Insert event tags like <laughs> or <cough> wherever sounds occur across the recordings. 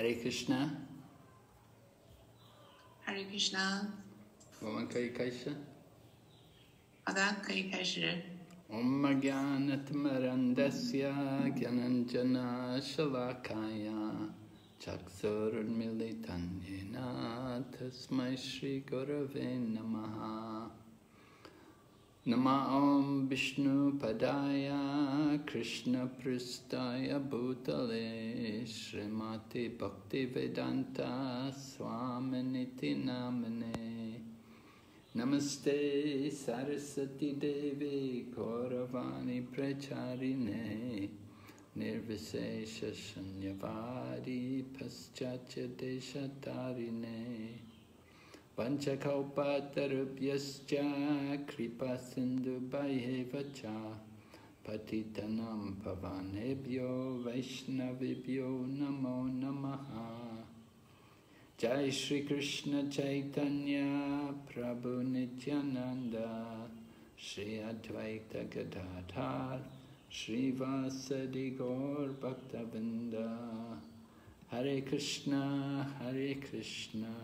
Hare Krishna. Hare Krishna. 我们可以开始。好的，可以开始。Om Jnanatmarandasya Jnananjana Shalakaya Chaksurmilitan Yena Tasmai Shri Gurave Namaha तस्मै श्रीगुरवे नमः नमः ॐ विष्णुपदाय कृष्णपृष्ठाय भूतले Shrimati Bhaktivedanta स्वामिनिति नामने Namaste Saraswati Devi Gauravani Pracharine Nirvisesha Shanyavadi Paschatya Deshatarine पञ्चकौपातरुभ्यश्च कृपासिन्धुभैः च पतितनं भवानेभ्यो वैष्णवेभ्यो नमो नमः। जय श्रीकृष्ण चैतन्य प्रभु नित्यानन्द। श्री अद्वैत गदाधार श्रीवासदि गौर Hare Krishna Hare Krishna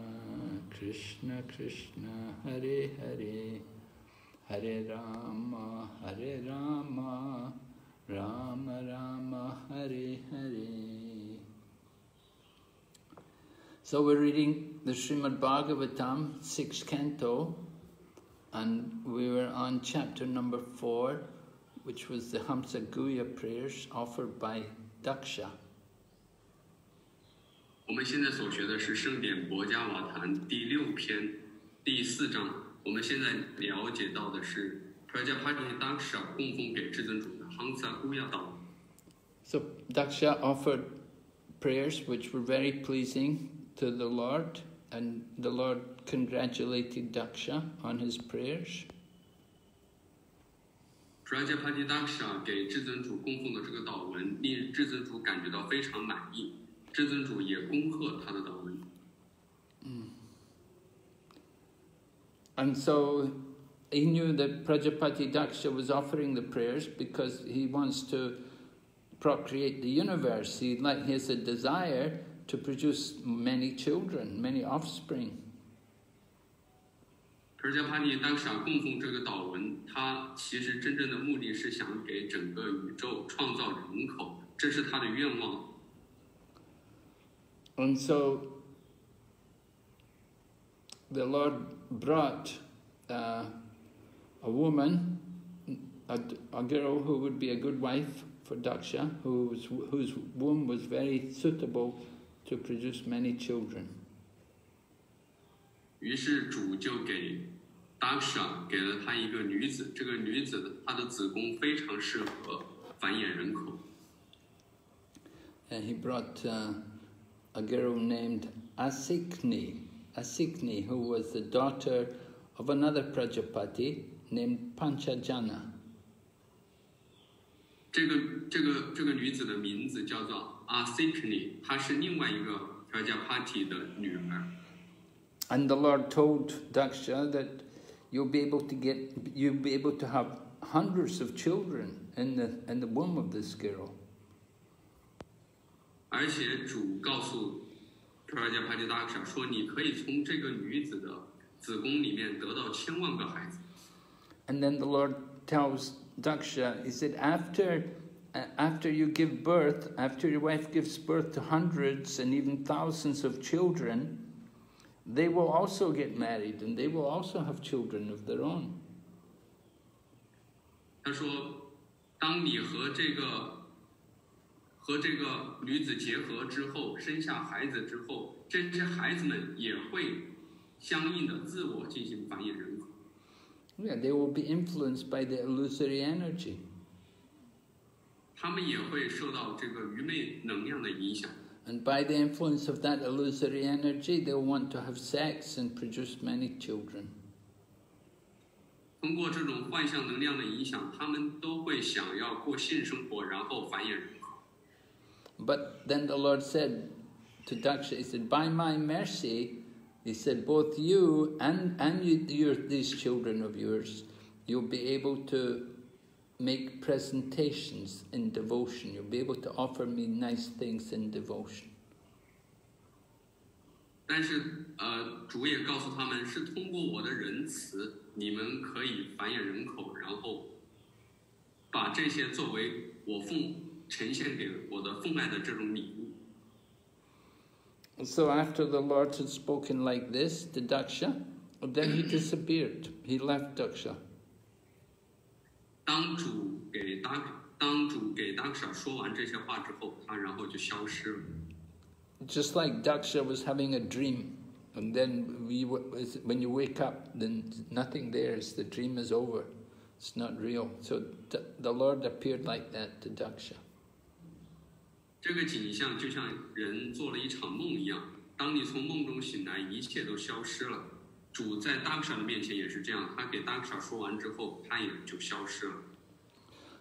Krishna Krishna Hare Hare Hare Rama Hare Rama Rama Rama Hare Hare so we're reading the Srimad Bhagavatam, sixth canto, and we were on chapter number four, which was the Hamsa Guhya prayers offered by Daksha. 我们现在所学的是圣典博伽瓦坛第六篇第四章。我们现在了解到的是 Prajapati Daksha 供奉给至尊主的 Hamsa Guya 道。 So Daksha offered prayers which were very pleasing to the Lord, and the Lord congratulated Daksha on his prayers. Prajapati Daksha 给至尊主供奉的这个祷文，令至尊主感觉到非常满意。 至尊主也恭贺他的祷文。 And so he knew that Prajapati Daksha was offering the prayers because he wants to procreate the universe. He, like, he has a desire to produce many children, many offspring. Prajapati Daksha 供奉这个祷文，他其实真正的目的是想给整个宇宙创造人口，这是他的愿望。 And so the Lord brought uh, a woman, a, a girl who would be a good wife for Daksha, whose, whose womb was very suitable to produce many children. 于是主就给 Daksha 给了他一个女子，这个女子的她的子宫非常适合繁衍人口。 And he brought uh, a girl named Asikni, Asikni, who was the daughter of another Prajapati named Panchajana. 这个这个这个女子的名字叫做 Asikni，她是另外一个 Prajapati 的女儿。 And the Lord told Daksha that you'll be able to get, you'll be able to have hundreds of children in the in the womb of this girl. 而且主告诉 Prajapati Daksha 说，你可以从这个女子的子宫里面得到千万个孩子。 And then the Lord tells Daksha, he said, after uh, after you give birth, after your wife gives birth to hundreds and even thousands of children, they will also get married and they will also have children of their own. 他说，当你和这个 和这个女子结合之后，生下孩子之后，这些孩子们也会相应的自我进行繁衍人口。Yeah, they will be influenced by the illusory energy. 他们也会受到这个愚昧能量的影响，And by the influence of that illusory energy, they'll want to have sex and produce many children. 通过这种幻象能量的影响，他们都会想要过性生活，然后繁衍人口。But then the Lord said to Daksha, He said, By my mercy, He said, both you and, and you, your, these children of yours, you'll be able to make presentations in devotion. You'll be able to offer me nice things in devotion. 但是呃，主也告诉他们是通过我的仁慈，你们可以繁衍人口，然后把这些作为我奉 呈现给我的奉爱的这种礼物。 So after the Lord had spoken like this to Daksha, then he disappeared. He left Daksha. 当主给达当主给达克萨说完这些话之后，他然后就消失了。 Just like Daksha was having a dream, and then we, w- when you wake up, then nothing there is, the dream is over. It's not real. So D- the Lord appeared like that to Daksha. 这个景象就像人做了一场梦一样，当你从梦中醒来，一切都消失了。主在达克沙的面前也是这样，他给达克沙说完之后，他也就消失了。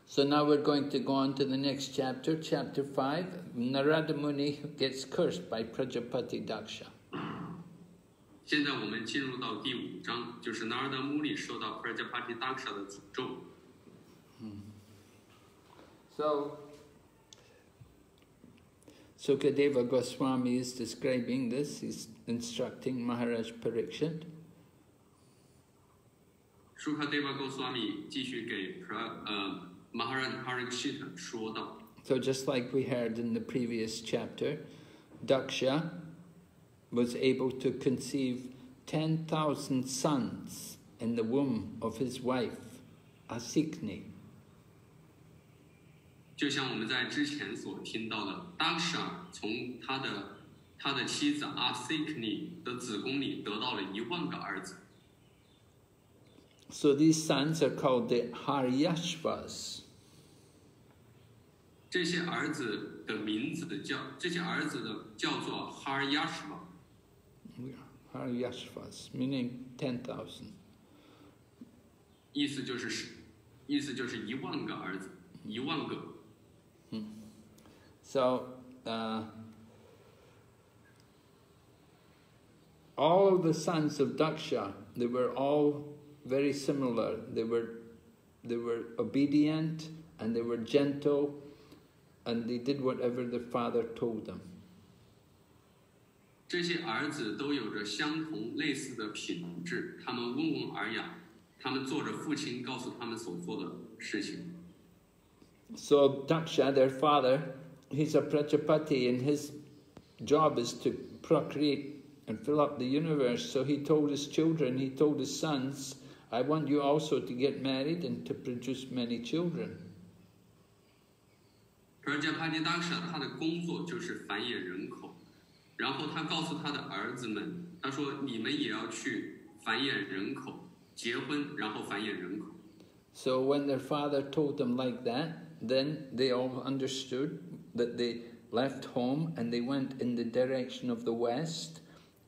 So now we're going to go on to the next chapter, chapter 5. Narada Muni gets cursed by Prajapati Daksha. 现在我们进入到第五章，就是纳尔达穆里受到 Prajapati Daksha 的诅咒。So, Sukadeva Goswami is describing this. He's instructing Maharaj Parikshit. 舒卡德瓦戈斯瓦米继续给 Pra 呃 Maharaj Parikshit 说道。 So just like we heard in the previous chapter, Daksha was able to conceive 10,000 sons in the womb of his wife, Asikni. 就像我们在之前所听到的，Daksha 从他的他的妻子阿 s i k n i 的子宫里得到了一万个儿子。 So these sons are called the Haryashvas. 这些儿子的名字叫这些儿子的叫做 Haryashva， Haryashvas, meaning 10,000. 意思就是是意思就是一万个儿子，一万个。 So, uh, all of the sons of Daksha, they were all very similar. They were, they were obedient and they were gentle and they did whatever their father told them. 这些儿子都有着相同类似的品质，他们温文尔雅，他们做着父亲告诉他们所做的事情。 So Daksha, their father, he's a Prajapati and his job is to procreate and fill up the universe. So he told his children, he told his sons, I want you also to get married and to produce many children. Prajapati Daksha 他的工作就是繁衍人口，然后他告诉他的儿子们，他说你们也要去繁衍人口，结婚，然后繁衍人口。 So when their father told them like that, then they all understood that they left home and they went in the direction of the west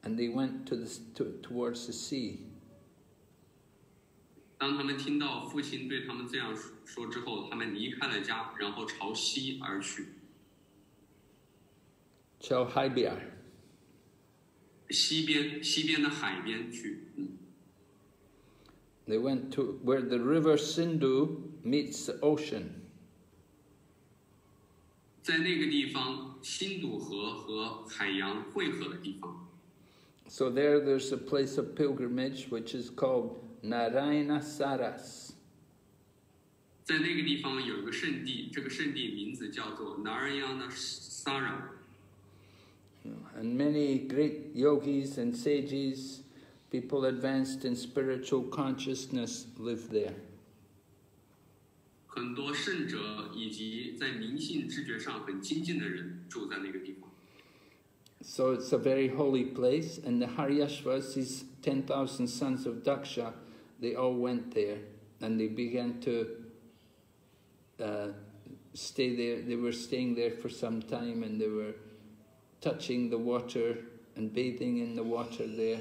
and they went to the, to, towards the sea. 当他们听到父亲对他们这样说之后，他们离开了家，然后朝西而去， Chalhaibiar. 西边西边的海边去。嗯 They went to where the river Sindhu meets the ocean. 在那个地方，新堵河和海洋汇合的地方， So there, there's a place of pilgrimage which is called Narayana Saras. 在那个地方有一个圣地，这个圣地名字叫做 Narayana Sara。 And many great yogis and sages, people advanced in spiritual consciousness, live there. 很多圣者以及在灵性知觉上很精进的人住在那个地方， So it's a very holy place, and the Haryashvas, these 10,000 sons of Daksha, they all went there and they began to uh, stay there. They were staying there for some time and they were touching the water and bathing in the water there.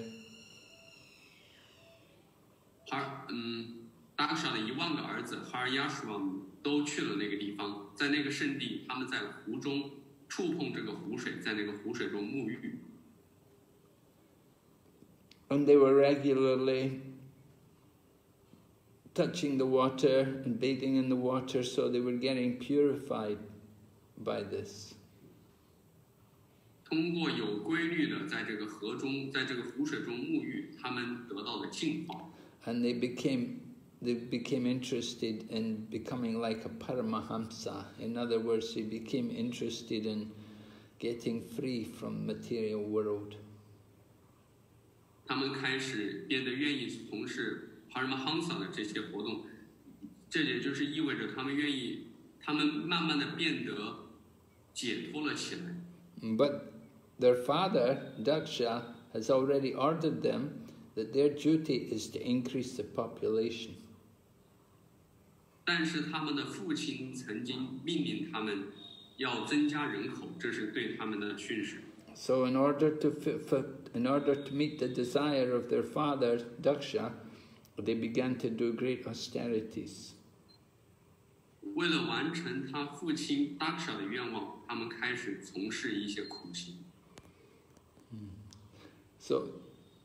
哈尔嗯， 达克萨的一万个儿子哈尔亚什旺都去了那个地方，在那个圣地，他们在湖中触碰这个湖水，在那个湖水中沐浴。 And they were regularly touching the water and bathing in the water, so they were getting purified by this. 通过有规律的在这个河中，在这个湖水中沐浴，他们得到了净化。 and they became they became interested in becoming like a paramahamsa. In other words, they became interested in getting free from material world. 他们开始变得愿意从事 Paramahansa 的这些活动，这也就是意味着他们愿意，他们慢慢的变得解脱了起来。 But their father, Daksha, has already ordered them that their duty is to increase the population. 但是他们的父亲曾经命令他们要增加人口，这是对他们的训示。 So, in order to fi- fi- in order to meet the desire of their father, Daksha, they began to do great austerities. 为了完成他父亲 Daksha 的愿望，他们开始从事一些苦行。 So,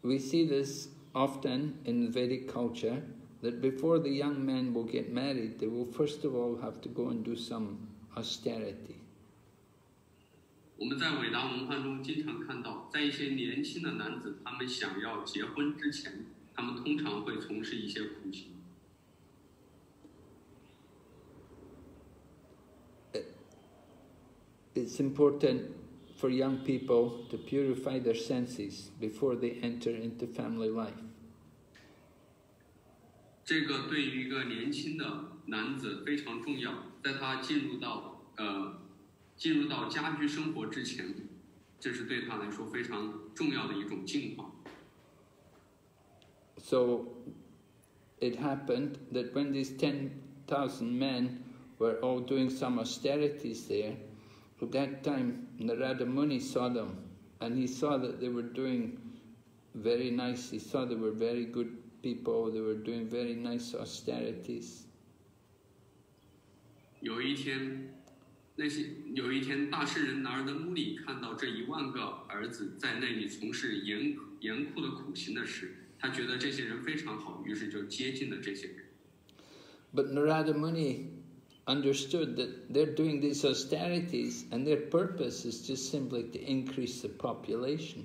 we see this often in Vedic culture that before the young men will get married, they will first of all have to go and do some austerity. 我们在伟大文化中经常看到，在一些年轻的男子，他们想要结婚之前，他们通常会从事一些苦行。 It's important for young people to purify their senses before they enter into family life. 这个对于一个年轻的男子非常重要，在他进入到呃进入到家居生活之前，这是对他来说非常重要的一种净化。 So it happened that when these 10,000 men were all doing some austerities there, at that time Narada Muni saw them and he saw that they were doing very nice. He saw they were very good people, they were doing very nice austerities. 有一天，那些有一天，大圣人拿尔的穆里看到这一万个儿子在那里从事严严酷的苦行的时，他觉得这些人非常好，于是就接近了这些人。 But Narada Muni understood that they're doing these austerities and their purpose is just simply to increase the population.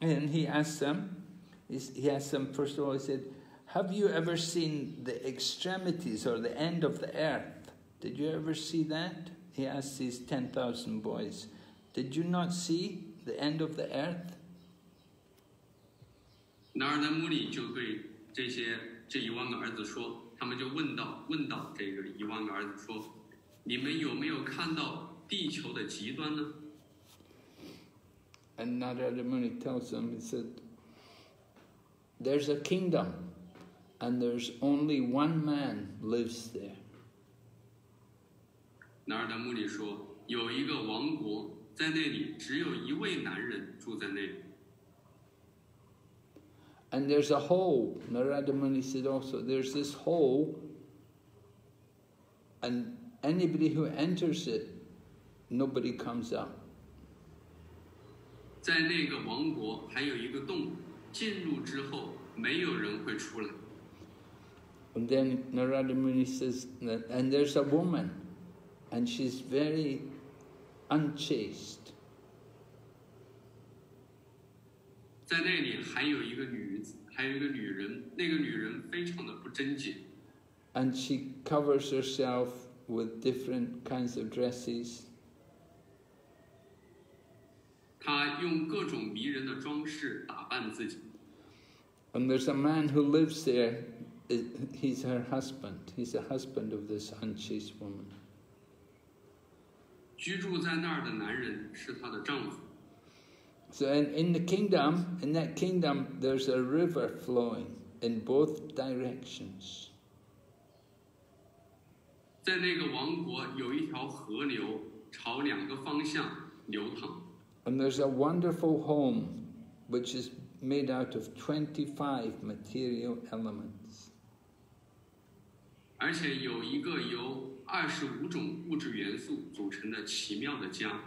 and he asks them. he's- He asks them first of all. He said, "Have you ever seen the extremities or the end of the earth? Did you ever see that?" He asked these ten thousand boys. Did you not see the end of the earth? 纳尔的穆里就对这些这一万个儿子说，他们就问到问到这个一万个儿子说，你们有没有看到地球的极端呢？ And Narada Muni tells them, he said, There's a kingdom, and there's only one man lives there. 纳尔的穆里说，有一个王国，在那里只有一位男人住在那里。 And there's a hole. Narada Muni said also, there's this hole, and anybody who enters it, nobody comes out. 在那个王国还有一个洞，进入之后没有人会出来。 And then Narada Muni says, that, and there's a woman, and she's very unchaste. 在那里还有一个女子，还有一个女人，那个女人非常的不贞洁， And she covers herself with different kinds of dresses. 她用各种迷人的装饰打扮自己。 And there's a man who lives there. i- He's her husband. He's the husband of this unchaste woman. 居住在那儿的男人是她的丈夫。 So in, in the kingdom, in that kingdom, there's a river flowing in both directions. 在那个王国有一条河流朝两个方向 流淌。 And there's a wonderful home which is made out of 25 material elements. 而且有一个由二十五种物质元素组成的奇妙的家，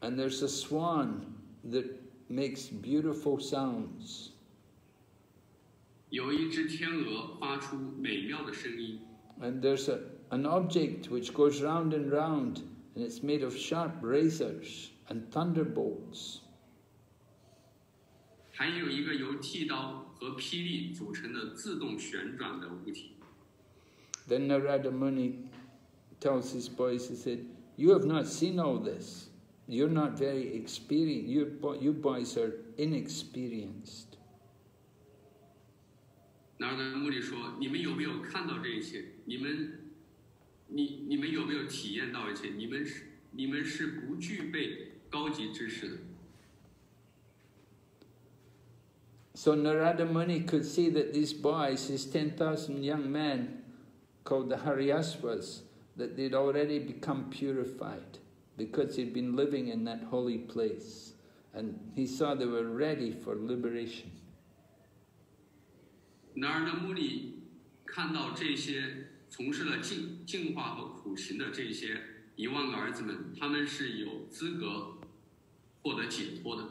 And there's a swan that makes beautiful sounds. 有一只天鹅发出美妙的声音， And there's a, an object which goes round and round, and it's made of sharp razors and thunderbolts. 还有一个由剃刀和霹雳组成的自动旋转的物体。 Then Narada Muni tells his boys, he said, You have not seen all this. You're not very experienced. You, bo- you boys are inexperienced. 拿尔达穆里说：“你们有没有看到这一切？你们，你你们有没有体验到一切？你们是你们是不具备 高级知识的。So Narada Muni could see that these boys, these 10,000 young men called the Haryashvas, that they'd already become purified because they'd been living in that holy place. And he saw they were ready for liberation. Narada Muni 获得解脱的。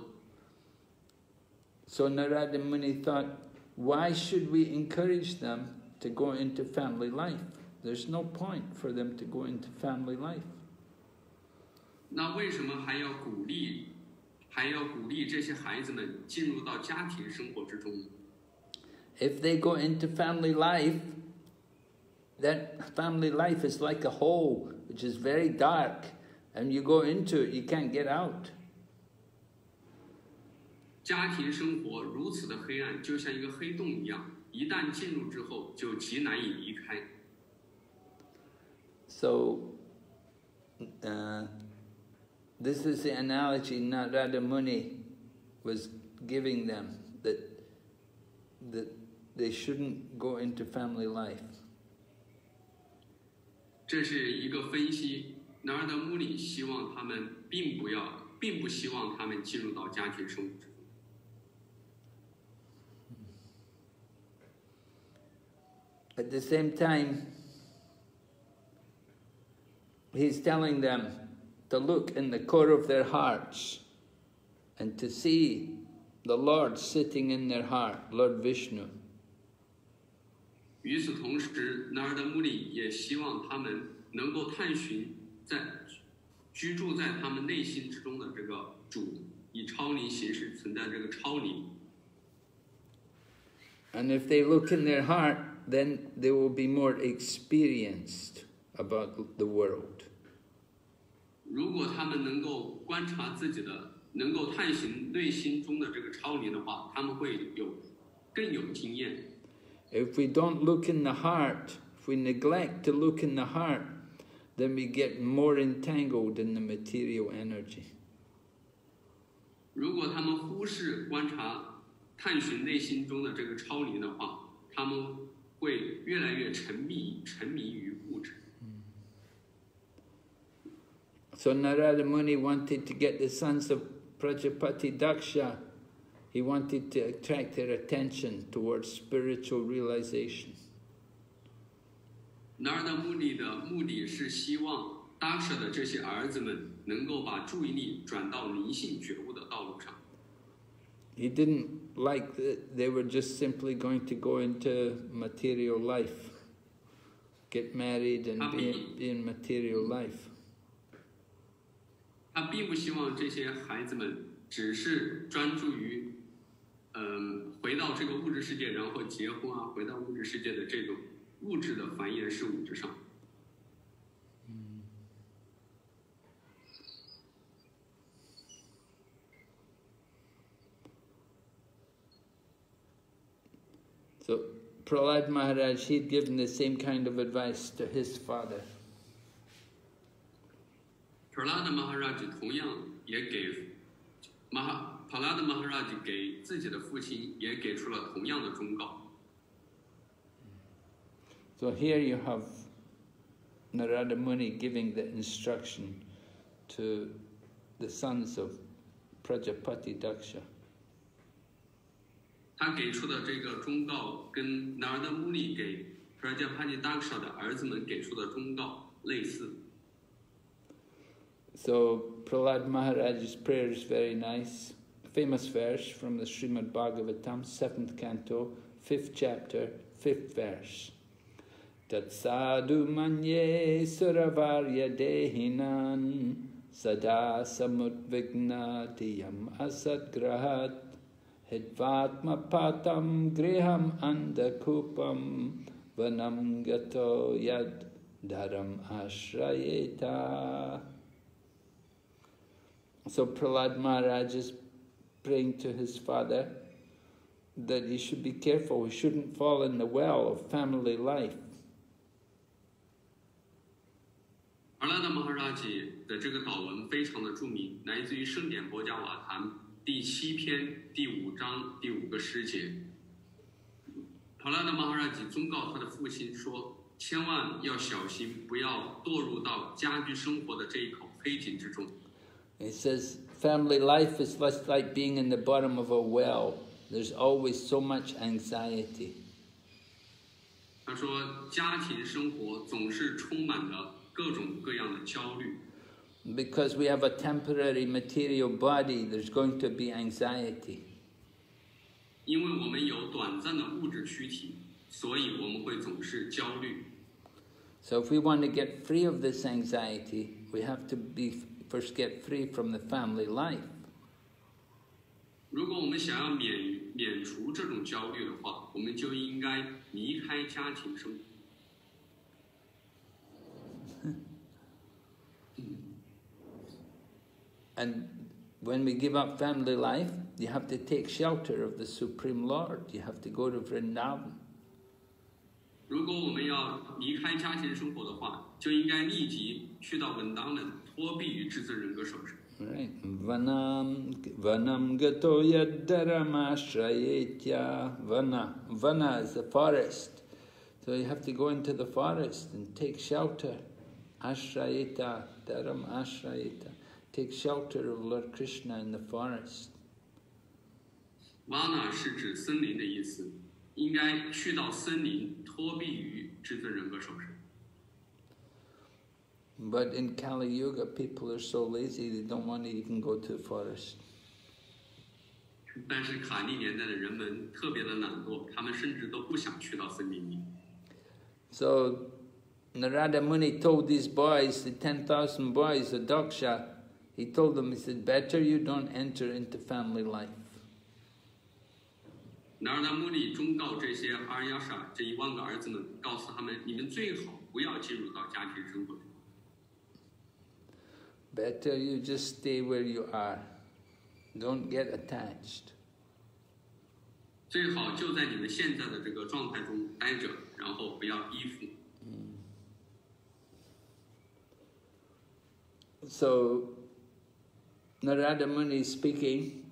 So Narada Muni thought, why should we encourage them to go into family life? There's no point for them to go into family life. 那为什么还要鼓励，还要鼓励这些孩子们进入到家庭生活之中呢？ If they go into family life, that family life is like a hole which is very dark, and you go into it, you can't get out. 家庭生活如此的黑暗，就像一个黑洞一样，一旦进入之后，就极难以离开。So, uh, this is the analogy Narada Muni was giving them that that they shouldn't go into family life. 这是一个分析。拿尔德穆里希望他们并不要，并不希望他们进入到家庭生活 At the same time, he's telling them to look in the core of their hearts and to see the Lord sitting in their heart, Lord Vishnu. 与此同时，拿尔德穆里也希望他们能够探寻在居住在他们内心之中的这个主，以超灵形式存在这个超灵。 And if they look in their heart, then they will be more experienced about the world. 如果他们能够观察自己的，能够探寻内心中的这个超灵的话，他们会有更有经验。 If we don't look in the heart, if we neglect to look in the heart, then we get more entangled in the material energy. 如果他们忽视观察、探寻内心中的这个超灵的话，他们 会越来越沉迷沉迷于物质。 So Narada Muni wanted to get the sons of Prajapati Daksha, he wanted to attract their attention towards spiritual realization. 拿尔达穆里的目的是希望 Daksha 的这些儿子们能够把注意力转到灵性觉悟的道路上。 He didn't like they were just simply going to go into material life, get married and be, be in material life. 他并不希望这些孩子们只是专注于，嗯、回到这个物质世界，然后结婚啊，回到物质世界的这种物质的繁衍事物之上。Prahlad Maharaj, he'd given the same kind of advice to his father. Prahlad Maharaj 同样也给马哈 Prahlad Maharaj 给自己的父亲也给出了同样的忠告。 So here you have Narada Muni giving the instruction to the the sons of Prajapati Daksha. 他给出的这个忠告，跟拿尔达穆尼给 Prajapati Daksha 的儿子们给出的忠告类似。 So Prahlad Maharaj's prayer is very nice. Famous verse from the Srimad Bhagavatam, seventh canto, fifth chapter, fifth verse. Tat sadhu manye suravarya dehinan sada samudvigna tiyam asadgrahat hidvatma patam griham andakupam vanam gato yad dharam ashrayeta. So Prahlad Maharaj is praying to his father that he should be careful, he shouldn't fall in the well of family life. 阿拉达马哈拉吉的这个祷文非常的着名，来自于圣典博伽瓦坛 第七篇第五章第五个诗节。帕拉达马哈拉吉忠告他的父亲说：“千万要小心，不要堕入到家居生活的这一口黑井之中。He says family life is less like being in the bottom of a well. There's always so much anxiety. ”他说：“家庭生活总是充满了各种各样的焦虑，Because we have a temporary material body, there's going to be anxiety. 因为我们有短暂的物质躯体，所以我们会总是焦虑。 So if we want to get free of this anxiety, we have to be first get free from the family life. 如果我们想要免免除这种焦虑的话，我们就应该离开家庭生活。 And when we give up family life, you have to take shelter of the Supreme Lord. You have to go to Vrindavan. 如果我们要离开家庭生活的话，就应该立即去到文当人，托庇于至尊人格手上。 Right. Vanam, vanam gato yadaramashrayetya. Vana. Vana is the forest. So you have to go into the forest and take shelter. Ashrayeta, dharam ashrayeta. Take shelter of Lord Krishna in the forest. Vana 是指森林的意思，应该去到森林，托庇于至尊人格手上。 But in Kali Yuga, people are so lazy they don't want to even go to the forest. 但是卡利年代的人们特别的懒惰，他们甚至都不想去到森林里。 So Narada Muni told these boys, the 10,000 boys of Daksha, he told them, he said, better you don't enter into family life. 拿尔达穆里忠告这些阿尔亚莎这一万个儿子们，告诉他们：你们最好不要进入到家庭生活。 Better you just stay where you are. Don't get attached. 最好就在你们现在的这个状态中待着，然后不要依附。 So Narada Muni is speaking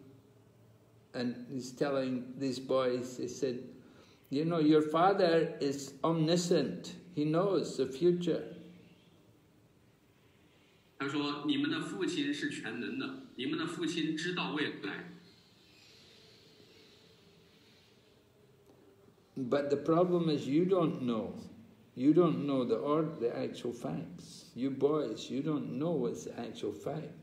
and he's telling these boys, he said, you know, your father is omniscient. He knows the future. 他说：“你们的父亲是全能的，你们的父亲知道未来。 But the problem is you don't know. You don't know the or the actual facts. You boys, you don't know what's the actual facts.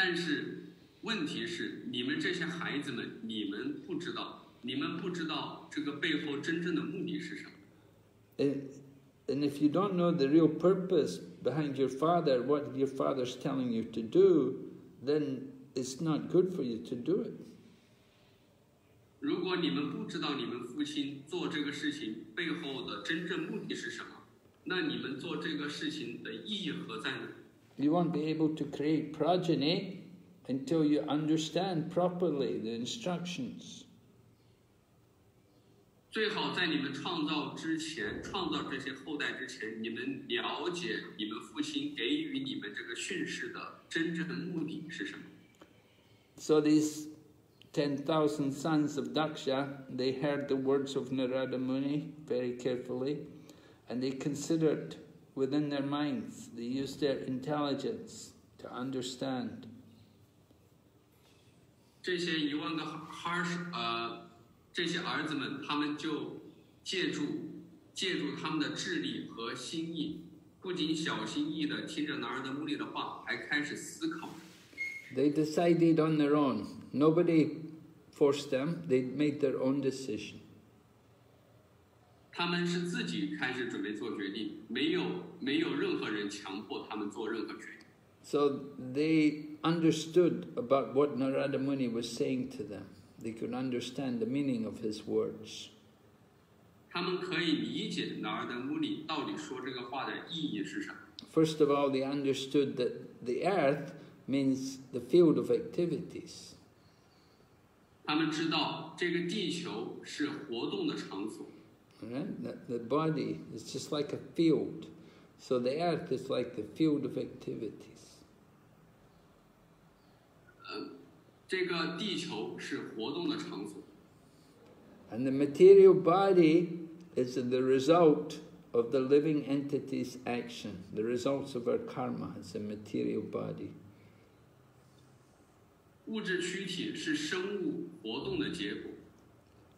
但是问题是，你们这些孩子们，你们不知道，你们不知道这个背后真正的目的是什么。And, if you don't know the real purpose behind your father, what your father's telling you to do, then it's not good for you to do it. 如果你们不知道你们父亲做这个事情背后的真正目的是什么，那你们做这个事情的意义何在呢？You won't be able to create progeny until you understand properly the instructions. 最好在你们创造之前，创造这些后代之前，你们了解你们父亲给予你们这个训示的真正的目的是什么。 So these 10,000 sons of Daksha, they heard the words of Narada Muni very carefully and they considered within their minds. They use their intelligence to understand. 这些一万个哈儿呃，这些儿子们，他们就借助借助他们的智力和心意，不仅小心翼翼地听着男儿的穆利的话，还开始思考。 They decided on their own. Nobody forced them. They made their own decision. 他们是自己开始准备做决定，没有没有任何人强迫他们做任何决定。 So they understood about what Narada Muni was saying to them. They could understand the meaning of his words. 他们可以理解男儿的穆利到底说这个话的意义是什么。 First of all, they understood that the earth means the field of activities. 他们知道这个地球是活动的场所， Right? That the body is just like a field. So the earth is like the field of activities. 呃，这个地球是活动的场所， And the material body is the result of the living entity's action, the results of our karma. It's a material body. 物质躯体是生物活动的结果。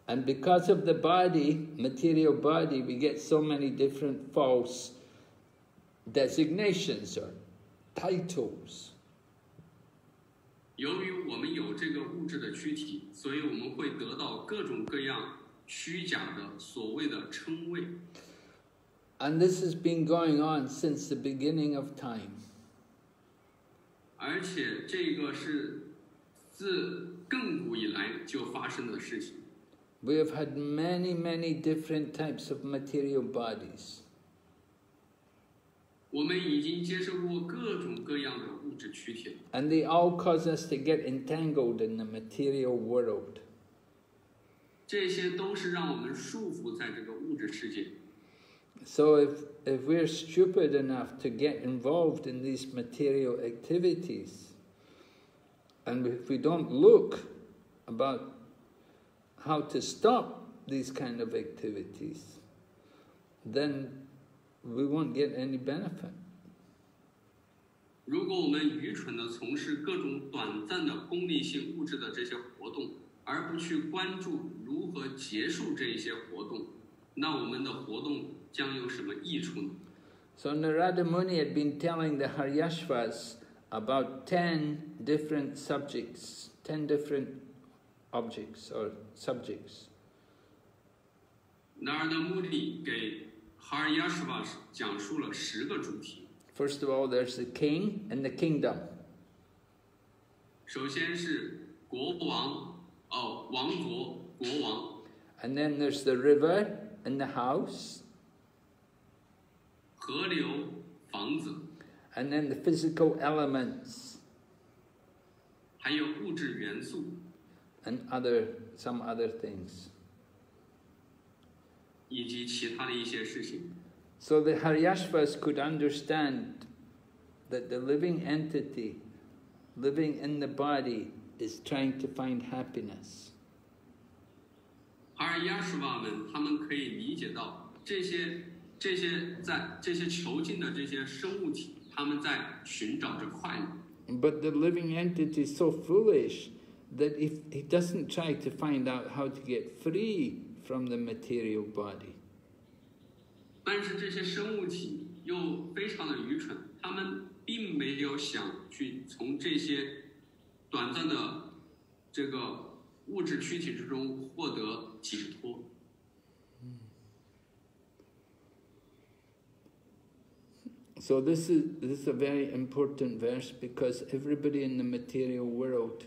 And because of the body, material body, we get so many different false designations or titles. 由于我们有这个物质的躯体，所以我们会得到各种各样虚假的所谓的称谓。 And this has been going on since the beginning of time. 而且这个是自亘古以来就发生的事情。 we have had many, many different types of material bodies. And they all cause us to get entangled in the material world. So if, if we're stupid enough to get involved in these material activities, and if we don't look about how to stop these kind of activities, then we won't get any benefit. 如果我们愚蠢地从事各种短暂的功利性物质的这些活动，而不去关注如何结束这一些活动，那我们的活动将有什么益处呢？ So Narada Muni had been telling the Haryashvas about ten different subjects, ten different objects or subjects. 那儿的目的给哈尔亚什瓦讲述了十个主题。 First of all, there's the king and the kingdom. 首先是国王，哦，王国国王， And then there's the river and the house, 河流，房子， and then the physical elements 还有物质元素， and other some other things. So the Haryashvas could understand that the living entity living in the body is trying to find happiness. But the living entity is so foolish that if he doesn't try to find out how to get free from the material body. 但是这些生物体又非常的愚蠢，他们并没有想去从这些短暂的这个物质躯体之中获得解脱。 So this is this is a very important verse because everybody in the material world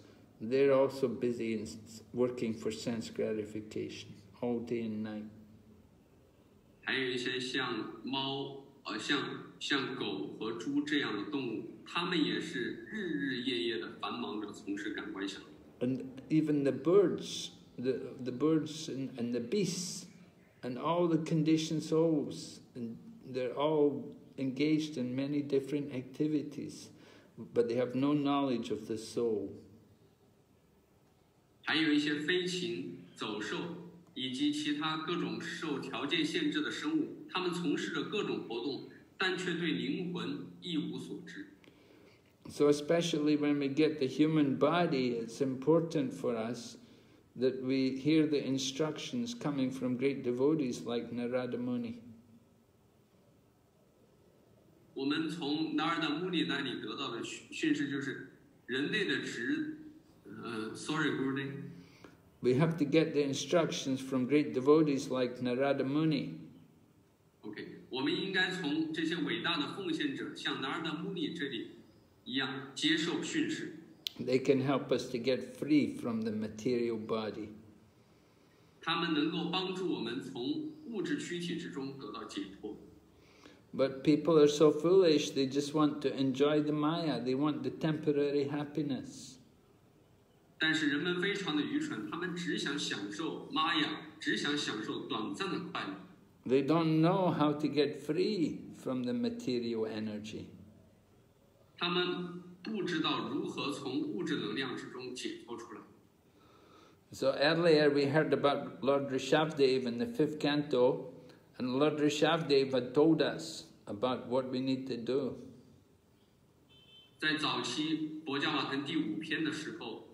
they're also busy in s- working for sense gratification all day and night. 还有一些像猫、 呃，像像狗和猪这样的动物，它们也是日日夜夜的繁忙着从事感官享乐。 And even the birds, the, the birds and, and the beasts, and all the conditioned souls, and they're all engaged in many different activities, but they have no knowledge of the soul. 还有一些飞禽、走兽以及其他各种受条件限制的生物，它们从事着各种活动，但却对灵魂一无所知。So, especially when we get the human body, it's important for us that we hear the instructions coming from great devotees like Narada Muni. 我们从纳尔达穆里那里得到的讯讯息就是，人类的职，呃，sorry Gurudev， We have to get the instructions from great devotees like Narada Muni. OK，我们应该从这些伟大的奉献者，像纳尔达穆里这里一样接受训示， They can help us to get free from the material body. 他们能够帮助我们从物质躯体之中得到解脱。 But people are so foolish, they just want to enjoy the Maya, they want the temporary happiness. 但是人们非常的愚蠢，他们只想享受玛雅，只想享受短暂的快乐， They don't know how to get free from the material energy. 他们不知道如何从物质能量之中解脱出来。 So earlier we heard about Lord Rishabdev in the fifth canto, and Lord Rishabdev had told us about what we need to do. 在早期博加瓦腾第五篇的时候，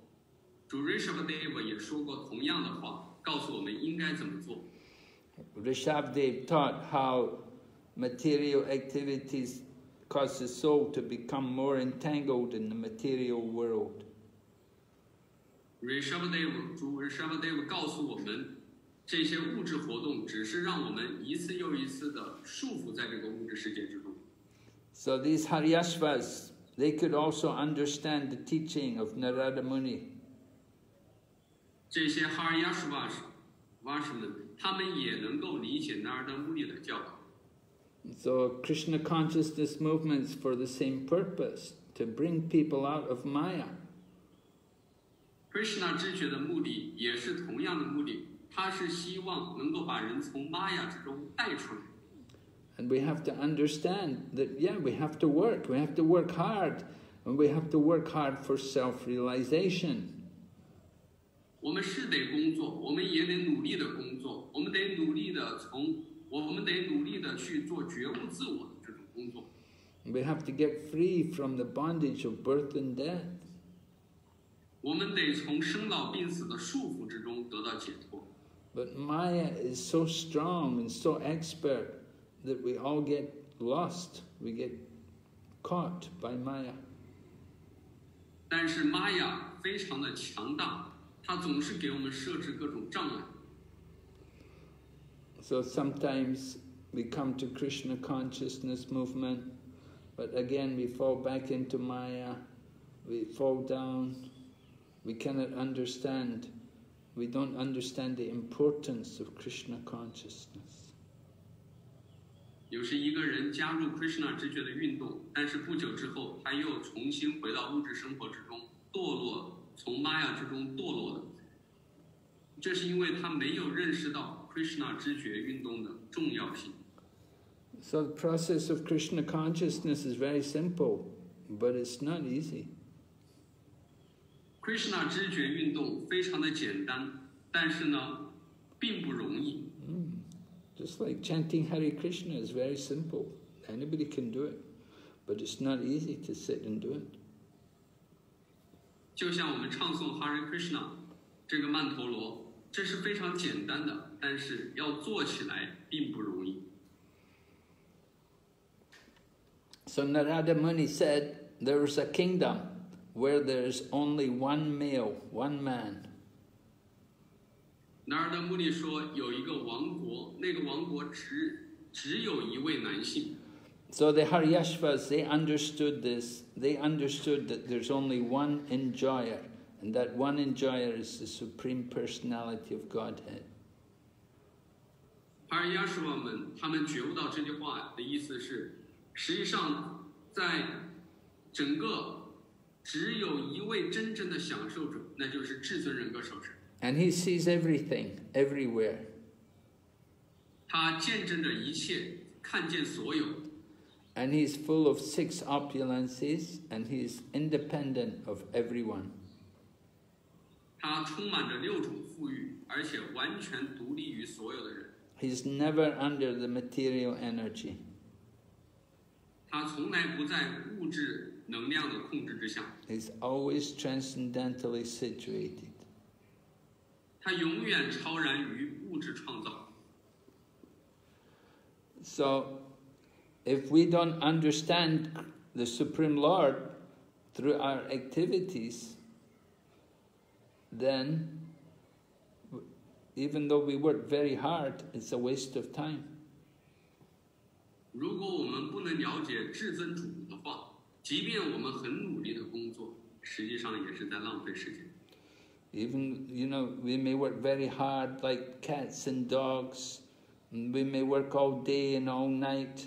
主 Rishabdeva 也说过同样的话，告诉我们应该怎么做。 Rishabdev taught how material activities cause the soul to become more entangled in the material world. Rishabdeva 主 Rishabdeva 告诉我们，这些物质活动只是让我们一次又一次的束缚在这个物质世界之中。 So these Haryashvas, they could also understand the teaching of Narada Muni. 这些哈尔亚什瓦什瓦什们，他们也能够理解纳尔达穆里的教导。 So Krishna consciousness movements for the same purpose, to bring people out of Maya. Krishna 知觉的目的也是同样的目的，他是希望能够把人从玛雅之中带出来。 And we have to understand that, yeah, we have to work, we have to work hard, and we have to work hard for self-realization. 我们是得工作，我们也得努力的工作，我们得努力的从，我们得努力的去做觉悟自我的这种工作。We have to get free from the bondage of birth and death. 我们得从生老病死的束缚之中得到解脱。But Maya is so strong and so expert that we all get lost. We get caught by Maya. 但是玛雅非常的强大，它总是给我们设置各种障碍。 So sometimes we come to Krishna consciousness movement, but again we fall back into Maya, we fall down, we cannot understand, we don't understand the importance of Krishna consciousness. 有时一个人加入 Krishna 知觉的运动，但是不久之后，他又重新回到物质生活之中，堕落， 从玛雅之中堕落的。这是因为他没有认识到 Krishna 知觉运动的重要性。 So the process of Krishna consciousness is very simple, but it's not easy. Krishna 知觉运动非常的简单，但是呢，并不容易。 Just like chanting Hare Krishna is very simple. Anybody can do it. But it's not easy to sit and do it. 就像我们唱诵 Hare Krishna 这个曼陀罗，这是非常简单的，但是要做起来并不容易。 So Narada Muni said there is a kingdom where there's only one male, one man. 纳尔德穆里说，有一个王国，那个王国只只有一位男性。 So the Haryashvas, they understood this. They understood that there's only one enjoyer, and that one enjoyer is the Supreme Personality of Godhead. 帕尔亚什瓦们他们觉悟到这句话的意思是，实际上在整个只有一位真正的享受者，那就是至尊人格守神。 And he sees everything, everywhere. 他见证着一切，看见所有， and he is full of six opulences, and he is independent of everyone. He is never under the material energy. He is always transcendentally situated. So if we don't understand the Supreme Lord through our activities, then w- even though we work very hard, it's a waste of time. 如果我们不能了解至尊主的话，即便我们很努力的工作，实际上也是在浪费时间。 Even, you know, we may work very hard like cats and dogs, and we may work all day and all night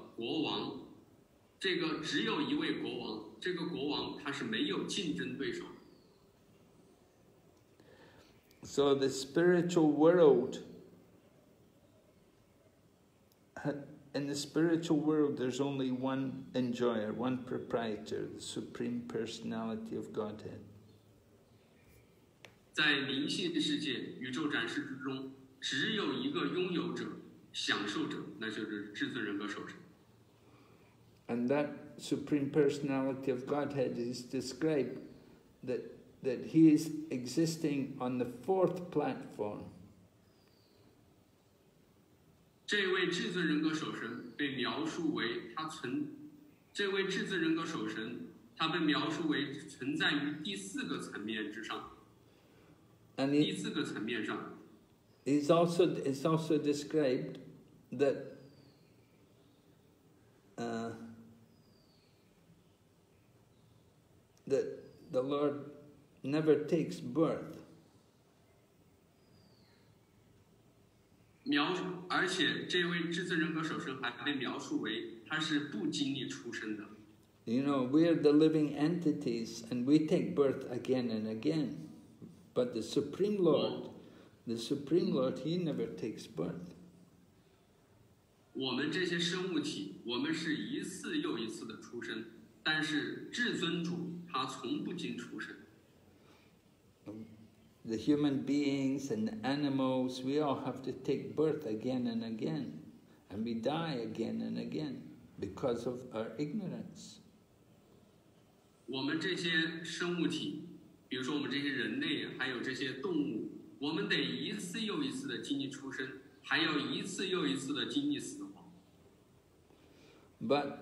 国王，这个只有一位国王，这个国王他是没有竞争对手。So the spiritual world, in the spiritual world, there's only one enjoyer, one proprietor, the Supreme Personality of Godhead. 在灵性世界、宇宙展示之中，只有一个拥有者、享受者，那就是至尊人格守神。And that Supreme Personality of Godhead is described that, that he is existing on the fourth platform. 这位至尊人格守神被描述为他存，这位至尊人格守神，他被描述为存在于第四个层面之上， And 第 he, 四个层面上。 he's also, it's also described that uh, that the Lord never takes birth. 描述，而且这位至尊人格守神还被描述为他是不经历出生的。 You know, we're the living entities and we take birth again and again. But the Supreme Lord, the Supreme Lord, He never takes birth. 我们这些生物体，我们是一次又一次的出生，但是至尊主 他从不经出生。 The human beings and the animals, we all have to take birth again and again. And we die again and again because of our ignorance. 我们这些生物体，比如说我们这些人类，还有这些动物，我们得一次又一次的经历出生，还要一次又一次的经历死亡。 But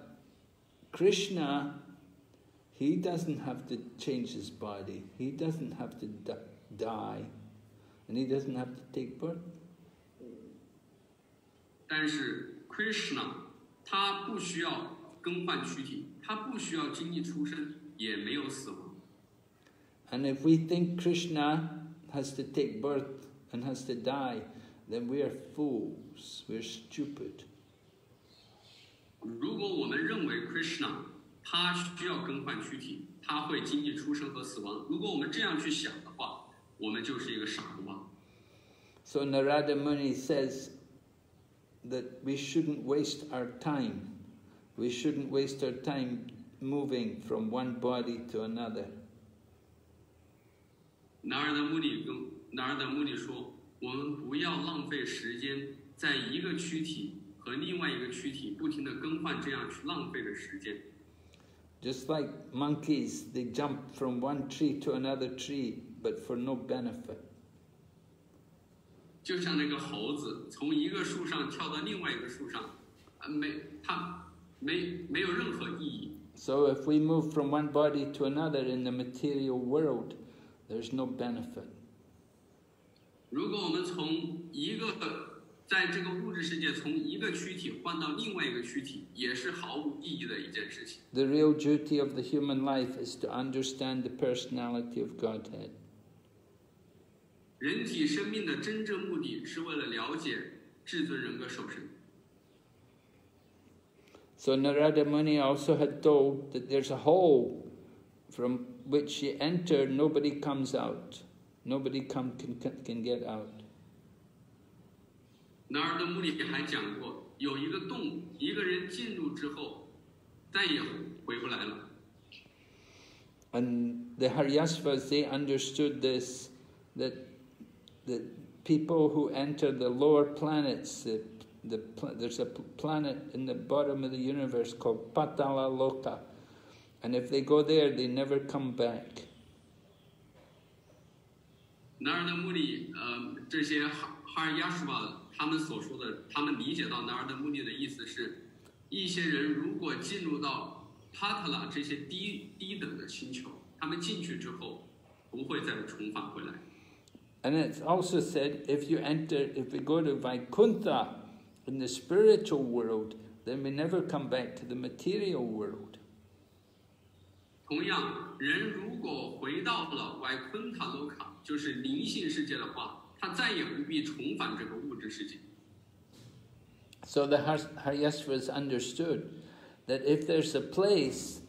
Krishna, he doesn't have to change his body. He doesn't have to di- die. And he doesn't have to take birth. 但是 Krishna 他不需要更换躯体，他不需要经历出生，也没有死亡。 And if we think Krishna has to take birth and has to die, then we are fools. We're stupid. 如果我们认为 Krishna 他需要更换躯体，他会经历出生和死亡，如果我们这样去想的话，我们就是一个傻瓜。So Narada Muni says that we shouldn't waste our time. We shouldn't waste our time moving from one body to another. 拿尔的穆里跟拿尔的穆里说，我们不要浪费时间在一个躯体和另外一个躯体不停的更换，这样去浪费的时间。Just like monkeys, they jump from one tree to another tree, but for no benefit. 就像那个猴子从一个树上跳到另外一个树上，呃，没它没没有任何意义。 So if we move from one body to another in the material world, there's no benefit. 如果我们从一个 在这个物质世界从一个躯体换到另外一个躯体，也是毫无意义的一件事情。 The real duty of the human life is to understand the personality of Godhead. 人体生命的真正目的是为了了解至尊人格守神。 So Narada Muni also had told that there's a hole from which you enter, nobody comes out. Nobody come, can, can get out. 南尔登布里还讲过，有一个动物，一个人进入之后，再也回不来了。And the Haryashvas, they understood this, that the people who enter the lower planets, the, the, there's a planet in the bottom of the universe called Patala Loka, and if they go there, they never come back. 南尔登布里，呃，这些哈哈尔亚什瓦他们所说的，他们理解到纳尔的目的的意思是，一些人如果进入到帕塔拉这些低低等的星球，他们进去之后不会再重返回来。And it's also said if you enter, if we go to Vaikuntha in the spiritual world, then we never come back to the material world. 同样，人如果回到了外昆塔罗卡，就是灵性世界的话，他再也不必重返这个。So the Har- Haryasvas understood that if there's a place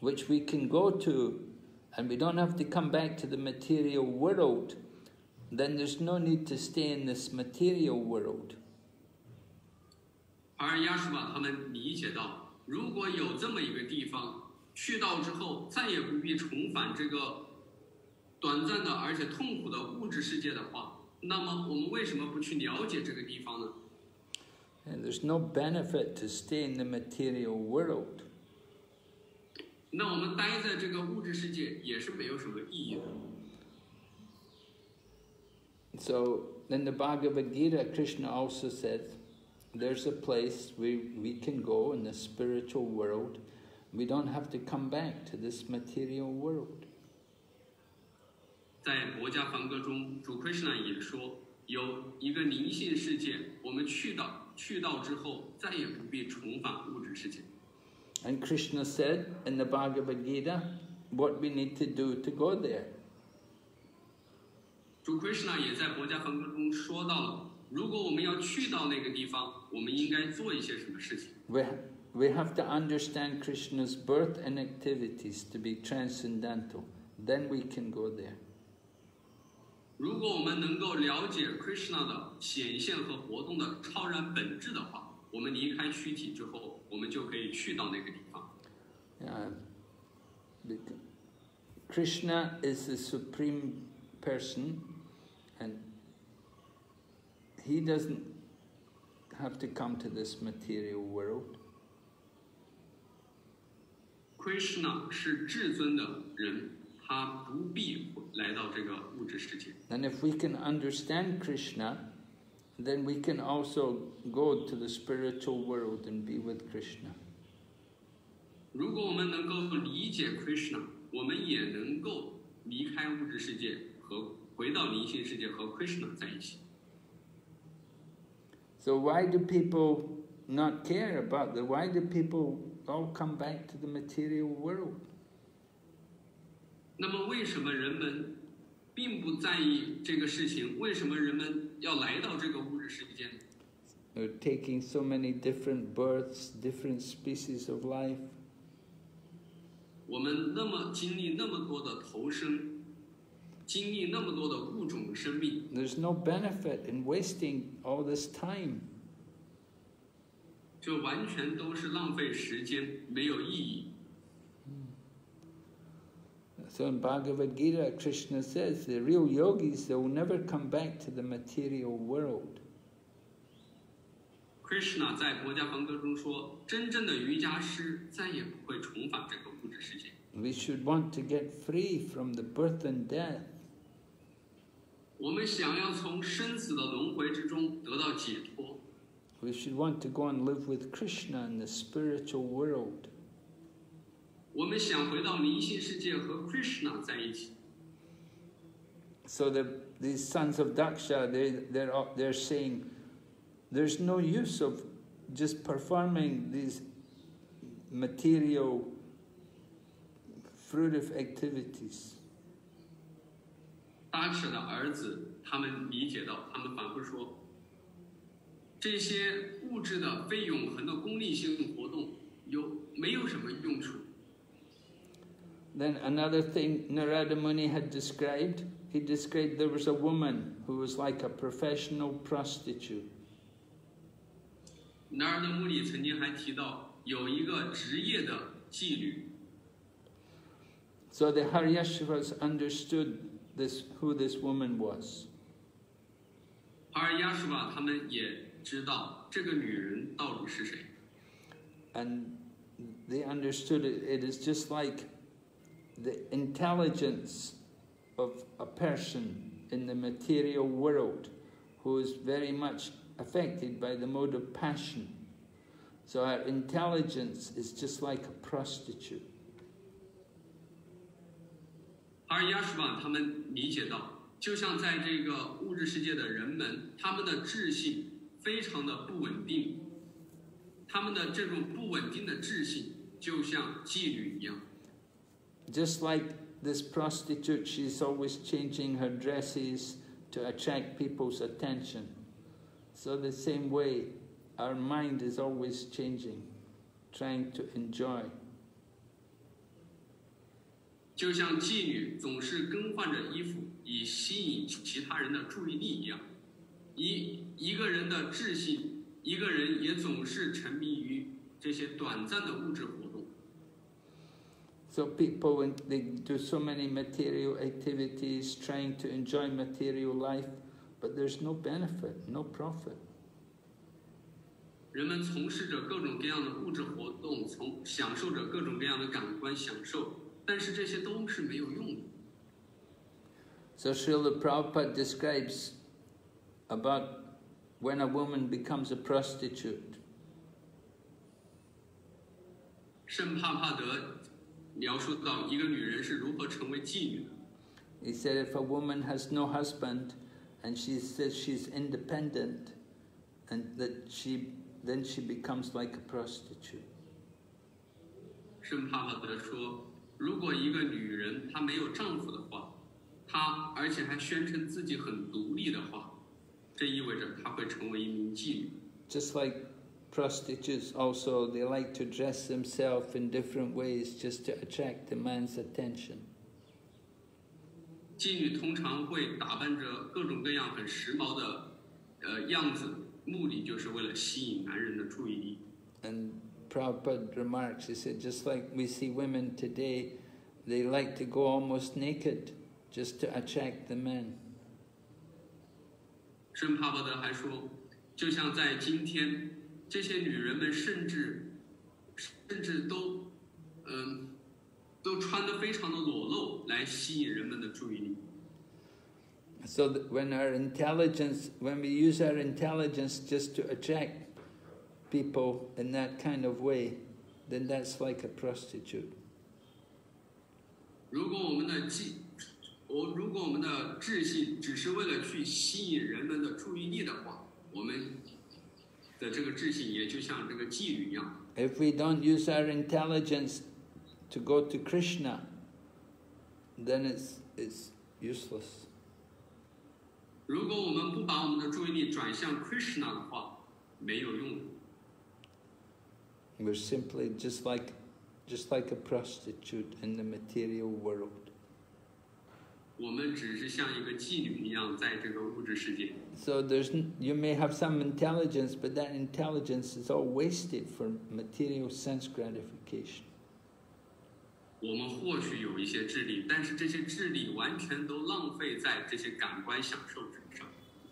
which we can go to and we don't have to come back to the material world, then there's no need to stay in this material world. 而亚什瓦他们理解到，如果有这么一个地方，去到之后再也不必重返这个短暂的而且痛苦的物质世界的话， 那么我们为什么不去了解这个地方呢？ And there's no benefit to stay in the material world. 那我们待在这个物质世界也是没有什么意义的。 So in the Bhagavad Gita, Krishna also said, there's a place where we can go in the spiritual world. We don't have to come back to this material world. 在《国家梵歌》中，主 Krishna 也说，有一个灵性世界，我们去到去到之后，再也不必重返物质世界。 And Krishna said in the Bhagavad Gita what we need to do to go there. 主 Krishna 也在《国家梵歌》中说到了，如果我们要去到那个地方，我们应该做一些什么事情。 We, we have to understand Krishna's birth and activities to be transcendental. Then we can go there. 如果我们能够了解 Krishna 的显现和活动的超然本质的话，我们离开躯体之后，我们就可以去到那个地方。 Uh, bec- Krishna is the supreme person and he doesn't have to come to this material world. Krishna 是至尊的人，他不必 来到这个物质世界。 And if we can understand Krishna, then we can also go to the spiritual world and be with Krishna. 如果我们能够理解 Krishna，我们也能够离开物质世界和回到灵性世界和 Krishna 在一起。 So why do people not care about the why do people all come back to the material world? 那么，为什么人们并不在意这个事情？为什么人们要来到这个物质世界呢？They're taking so many different births, different species of life. 我们那么经历那么多的投生，经历那么多的物种生命，There's no benefit in wasting all this time. 这完全都是浪费时间，没有意义。So in Bhagavad Gita, Krishna says the real yogis, they will never come back to the material world. Krishna 在《国家梵歌》中说，真正的瑜伽师再也不会重返这个物质世界。 We should want to get free from the birth and death. 我们想要从生死的轮回之中得到解脱， We should want to go and live with Krishna in the spiritual world. 我们想回到灵性世界和 Krishna 在一起。So the, these sons of Daksha, they, they're, they're saying there's no use of just performing these material, fruitive activities. 大赤的儿子，他们理解到，他们反复说，这些物质的非永恒的功利性活动有没有什么用处？Then another thing Narada Muni had described, he described there was a woman who was like a professional prostitute. Narada Muni 曾经还提到有一个职业的妓女。So the Haryashvas understood this, who this woman was. And they understood it. It is just like the intelligence of a person in the material world who is very much affected by the mode of passion. So our intelligence is just like a prostitute. 哈尔亚什瓦他们理解到，就像在这个物质世界的人们，他们的智性非常的不稳定，他们的这种不稳定的智性就像妓女一样。 Just like this prostitute, she's always changing her dresses to attract people's attention. So, the same way, our mind is always changing, trying to enjoy. 就像妓女总是更换着衣服以吸引其他人的注意力一样，一一个人的智性，一个人也总是沉迷于这些短暂的物质活动。 So, people, when they do so many material activities, trying to enjoy material life, but there's no benefit, no profit. 人们从事着各种各样的物质活动，从享受着各种各样的感官享受，但是这些都是没有用的。 So Srila Prabhupada describes about when a woman becomes a prostitute. 圣帕帕德 描述到一个女人是如何成为妓女的。 He said if a woman has no husband and she says she's independent and that she then she becomes like a prostitute. 圣帕帕德说，如果一个女人她没有丈夫的话，她而且还宣称自己很独立的话，这意味着她会成为一名妓女。 Just like prostitutes also they like to dress themselves in different ways just to attract the man's attention. 妓女通常会打扮着各种各样很时髦的呃样子，目的就是为了吸引男人的注意力。 And Prabhupada remarks, he said, just like we see women today, they like to go almost naked just to attract the men. 圣帕帕德还说，就像在今天， 这些女人们甚至甚至都嗯、都穿得非常的裸露，来吸引人们的注意力。So when our intelligence, when we use our intelligence just to attract people in that kind of way, then that's like a prostitute. 如果我们的记，我如果我们的智性只是为了去吸引人们的注意力的话，我们 If we don't use our intelligence to go to Krishna, then it's, it's useless. 如果我们不把我们的注意力转向 Krishna 的话，没有用的。 We're simply just like, just like a prostitute in the material world. 我们只是像一个妓女一样，在这个物质世界。 So there's, n- you may have some intelligence, but that intelligence is all wasted for material sense gratification. 我们或许有一些智力，但是这些智力完全都浪费在这些感官享受之上。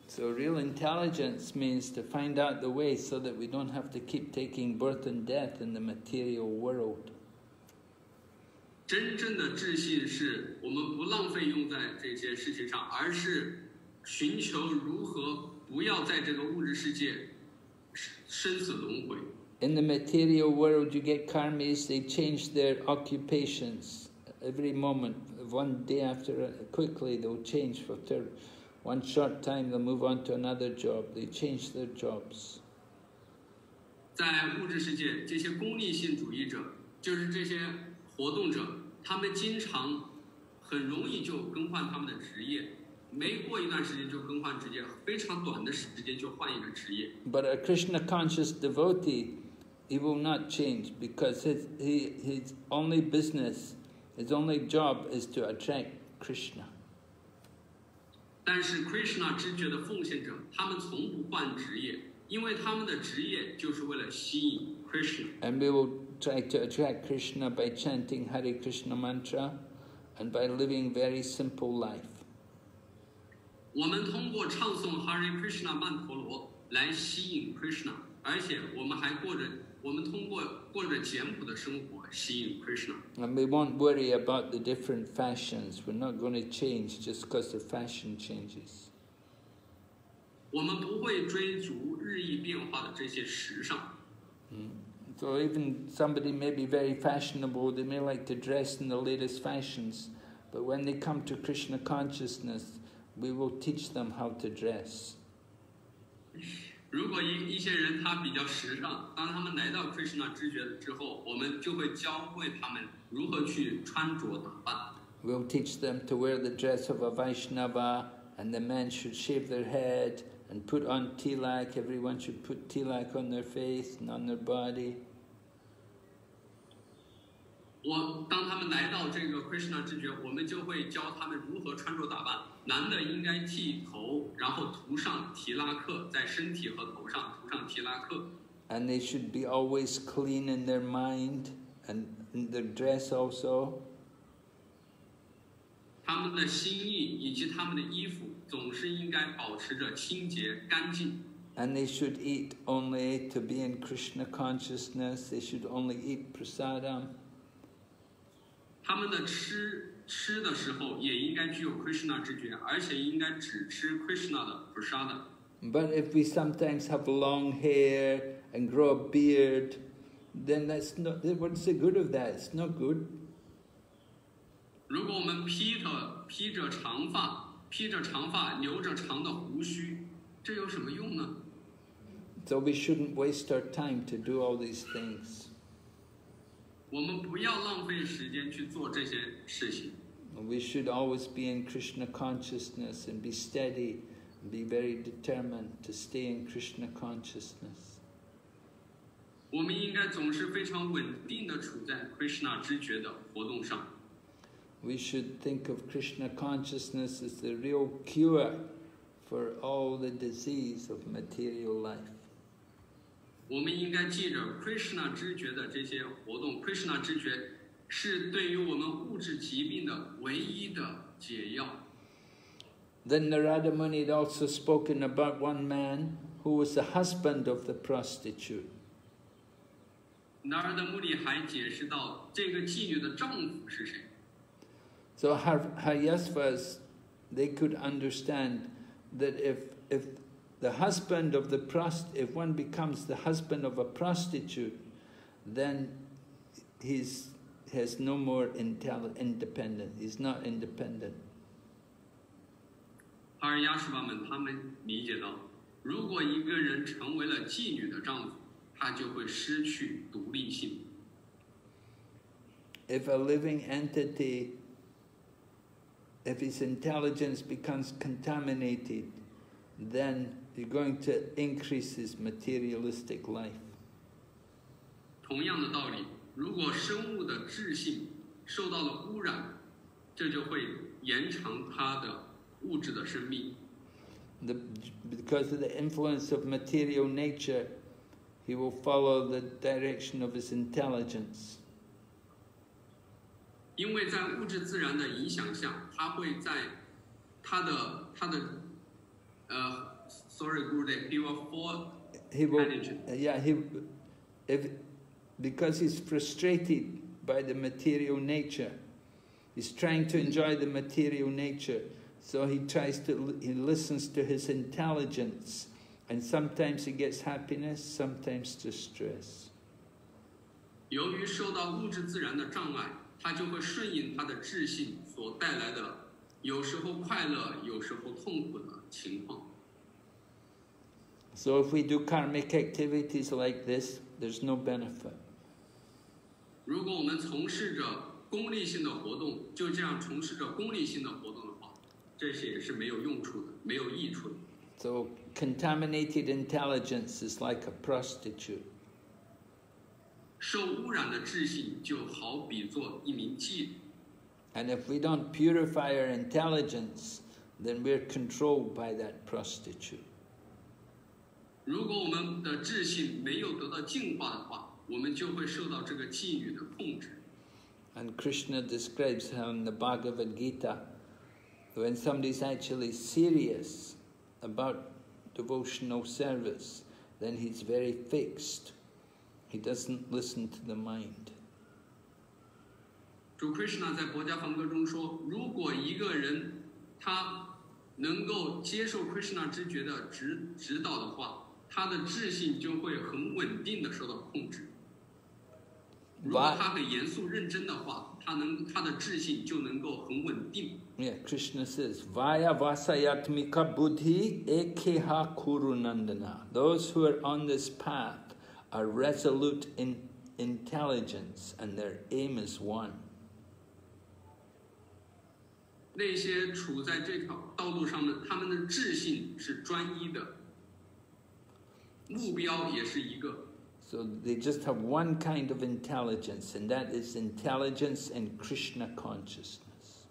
So real intelligence means to find out the way so that we don't have to keep taking birth and death in the material world. 真正的自信是我们不浪费用在这些事情上，而是寻求如何不要在这个物质世界生死轮回。In the material world, you get karmis, they change their occupations every moment. One day after, quickly they'll change for one short time, they'll move on to another job. They change their jobs. 在物质世界，这些功利性主义者，就是这些活动者，他们经常很容易就更换他们的职业，没过一段时间就更换职业，非常短的时间就换一个职业。But a Krishna conscious devotee, he will not change because his, he, his only business, his only job is to attract Krishna. 但是 Krishna 知觉的奉献者，他们从不换职业，因为他们的职业就是为了吸引 Krishna。And we will try to attract Krishna by chanting Hare Krishna mantra and by living very simple life. 我们通过唱诵 Hare Krishna 曼陀罗来吸引 Krishna，而且我们还过着我们通过过着简朴的生活吸引 Krishna。 And we won't worry about the different fashions. We're not going to change just because the fashion changes. 我们不会追逐日益变化的这些时尚， So even somebody may be very fashionable, they may like to dress in the latest fashions, but when they come to Krishna consciousness, we will teach them how to dress. 如果一一些人他比较时尚，当他们来到 Krishna 知觉之后，我们就会教会他们如何去穿着打扮。 We'll teach them to wear the dress of a Vaishnava, and the men should shave their head and put on tilak. Everyone should put tilak on their face and on their body. 我当他们来到这个 Krishna 知觉，我们就会教他们如何穿着打扮。男的应该剃头，然后涂上提拉克，在身体和头上涂上提拉克。 And they should be always clean in their mind and in their dress also. 他们的心意以及他们的衣服总是应该保持着清洁干净。 And they should eat only to be in Krishna consciousness. They should only eat prasadam. 他们的吃吃的时候也应该具有 Krishna 知觉，而且应该只吃 Krishna 的 prasada。 But if we sometimes have long hair and grow a beard, then that's not. What's the good of that? It's not good. 如果我们披着披着长发，披着长发，留着长的胡须，这有什么用呢？ So we shouldn't waste our time to do all these things. 我们不要浪费时间去做这些事情。 We should always be in Krishna consciousness and be steady and be very determined to stay in Krishna consciousness. 我们应该总是非常稳定的处在 Krishna 知觉的活动上。 We should think of Krishna consciousness as the real cure for all the disease of material life. 我们应该记着 Krishna 知觉的这些活动，Krishna 知觉是对于我们物质疾病的唯一的解药。Then Narada Muni had also spoken about one man who was the husband of the prostitute. Narada Muni 还解释到这个妓女的丈夫是谁。So Haryashvas, they could understand that if if the husband of the prost, if one becomes the husband of a prostitute, then he's has no more intelli- independent. He's not independent. 哈尔亚什巴们他们理解到，如果一个人成为了妓女的丈夫，他就会失去独立性。 If a living entity, if his intelligence becomes contaminated, then you're going to increase his materialistic life. 同样的道理，如果生物的智性受到了污染，这就会延长它的物质的生命。 The, because of the influence of material nature, he will follow the direction of his intelligence. 因为在物质自然的影响下，他会在他的他的呃 ，sorry, Gurudev, he will fall He will, Energy. yeah, he, if, because he's frustrated by the material nature, he's trying to enjoy the material nature, So he tries to, he listens to his intelligence, and sometimes he gets happiness, sometimes distress. 由于受到物质自然的障碍，他就会顺应他的智性所带来的，有时候快乐，有时候痛苦的情况。 So if we do karmic activities like this, there's no benefit. 如果我们从事着功利性的活动，就这样从事着功利性的活动的话，这些也是没有用处的，没有益处的。 So contaminated intelligence is like a prostitute. 受污染的智性就好比作一名妓女， And if we don't purify our intelligence, then we're controlled by that prostitute. 如果我们的智性没有得到净化的话，我们就会受到这个妓女的控制。And Krishna describes how in the Bhagavad Gita, when somebody's actually serious about devotional service, then he's very fixed. He doesn't listen to the mind. 主 Krishna 在《国家梵歌》中说，如果一个人他能够接受 Krishna 知觉的指指导的话，他的智性就会很稳定的受到控制。如果他很严肃认真的话，他能他的智性就能够很稳定。Yeah, Krishna says, Vaya vasayatmika buddhi ekeha kurunandana. Those who are on this path are resolute in intelligence and their aim is one. 那些处在这条道路上的，他们的智性是专一的，目标也是一个。 So they just have one kind of intelligence, and that is intelligence in Krishna consciousness.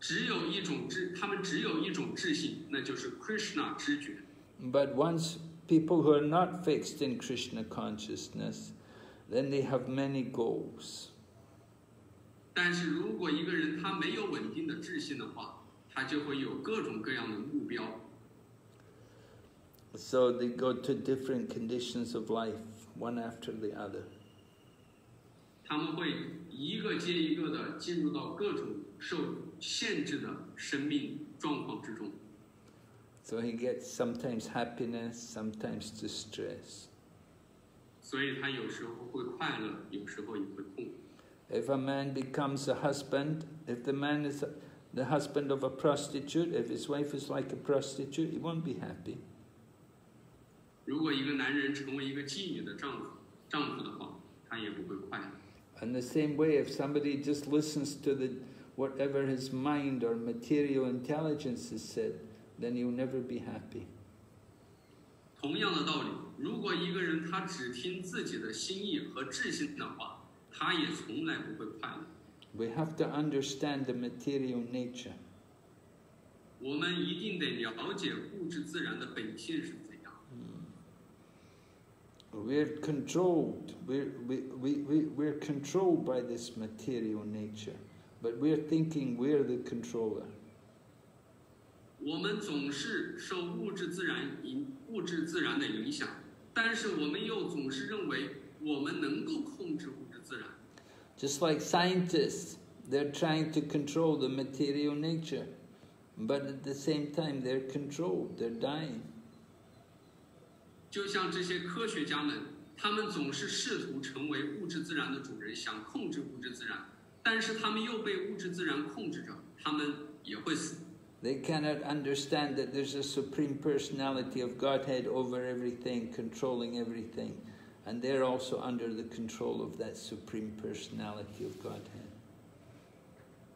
只有一种智，他们只有一种智性，那就是 Krishna 知觉。 But once people who are not fixed in Krishna consciousness, then they have many goals. 但是如果一个人他没有稳定的智性的话，他就会有各种各样的目标， So they go to different conditions of life, one after the other. 他们会一个接一个的进入到各种受限制的生命状况之中。 So he gets sometimes happiness, sometimes distress. 所以他有时候会快乐，有时候也会痛苦。 If a man becomes a husband, if the man is the husband of a prostitute, if his wife is like a prostitute, he won't be happy. 如果一个男人成为一个妓女的丈夫，丈夫的话，他也不会快乐。And the same way, if somebody just listens to the whatever his mind or material intelligence has said, then he'll never be happy. 同样的道理，如果一个人他只听自己的心意和智性的话，他也从来不会快乐。We have to understand the material nature. 我们一定得了解物质自然的本性是。We're controlled. We're, we, we, we, we're controlled by this material nature. But we're thinking we're the controller. 我们总是受物质自然影物质自然的影响，但是我们又总是认为我们能够控制物质自然。 Just like scientists, they're trying to control the material nature. But at the same time, they're controlled. They're dying. 就像这些科学家们，他们总是试图成为物质自然的主人，想控制物质自然，但是他们又被物质自然控制着，他们也会死。They cannot understand that there's a supreme personality of Godhead over everything, controlling everything. And they're also under the control of that supreme personality of Godhead.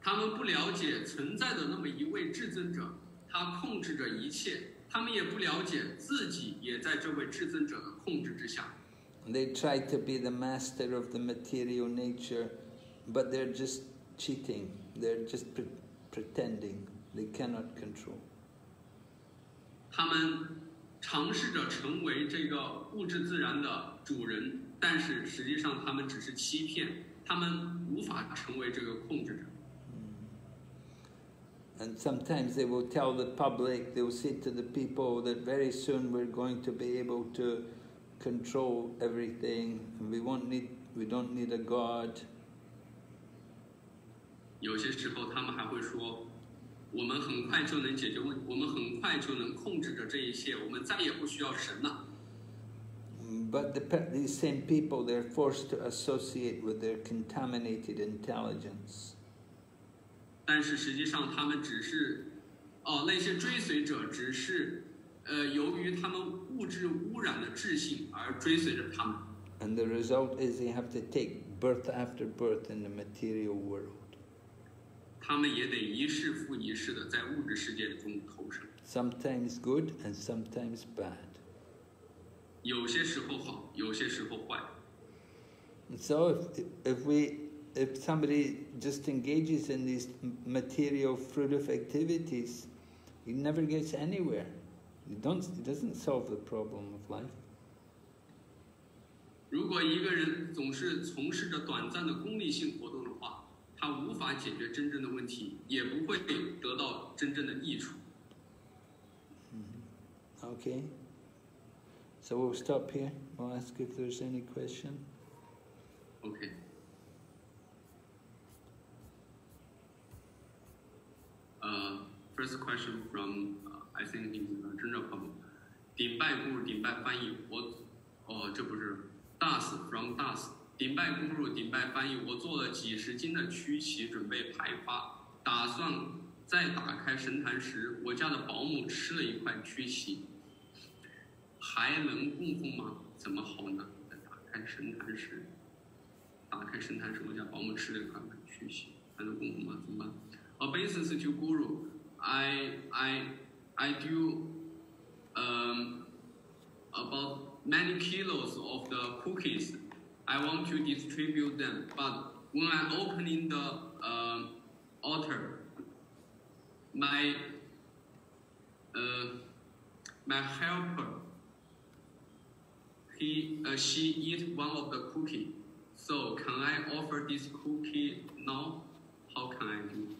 他们不了解存在的那么一位至尊者，他控制着一切。他们也不了解自己也在这位至尊者的控制之下。They try to be the master of the material nature, but they're just cheating. They're just pre- pretending. They cannot control. 他们尝试着成为这个物质自然的主人，但是实际上他们只是欺骗，他们无法成为这个控制者。And sometimes they will tell the public, they'll say to the people that very soon we're going to be able to control everything and we won't need we don't need a God. 有些时候他们还会说， 我们很快就能解决问，我们很快就能控制着这一切，我们再也不需要神了。 But the, pe- these same people, they're forced to associate with their contaminated intelligence. 但是实际上，他们只是，哦，那些追随者只是，呃，由于他们物质污染的智性而追随着他们，And the result is they have to take birth after birth in the material world. 他们也得一世复一世的在物质世界中投生，Sometimes good and sometimes bad. 有些时候好，有些时候坏。So if, if we if somebody just engages in these m- material fruitive activities, he never gets anywhere. He don't it doesn't solve the problem of life. 如果一个人总是从事着短暂的功利性活动的话，他无法解决真正的问题，也不会得到真正的益处。 Okay. So we'll stop here. We'll ask if there's any question. OK。 呃、f i r s t question from、I think is general problem。顶拜咕噜顶拜翻译，我哦这不是 Das from Das。顶拜咕噜顶拜翻译，我做了几十斤的曲奇准备派发，打算在打开神坛时，我家的保姆吃了一块曲奇，还能供奉吗？怎么好呢？在打开神坛时。打开神坛时，我家保姆吃了一块曲奇，还能供奉吗？怎么办？Obeisance to Guru, I I I do um about many kilos of the cookies. I want to distribute them, but when I opening the um altar, my uh my helper he uh, she eat one of the cookie. So can I offer this cookie now? How can I do?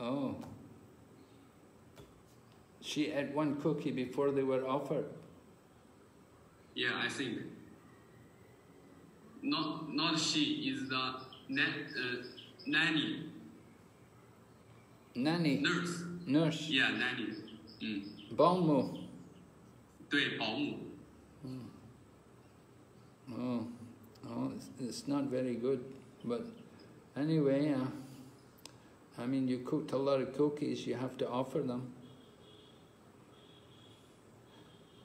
Oh. She ate one cookie before they were offered. Yeah, I think. Not not she is the na- uh, nanny Nanny, nurse. nurse, Yeah, nanny. 嗯， Balmo. 对，保姆。 Oh, oh, it's, it's not very good. But anyway, uh, I mean, you cooked a lot of cookies, you have to offer them.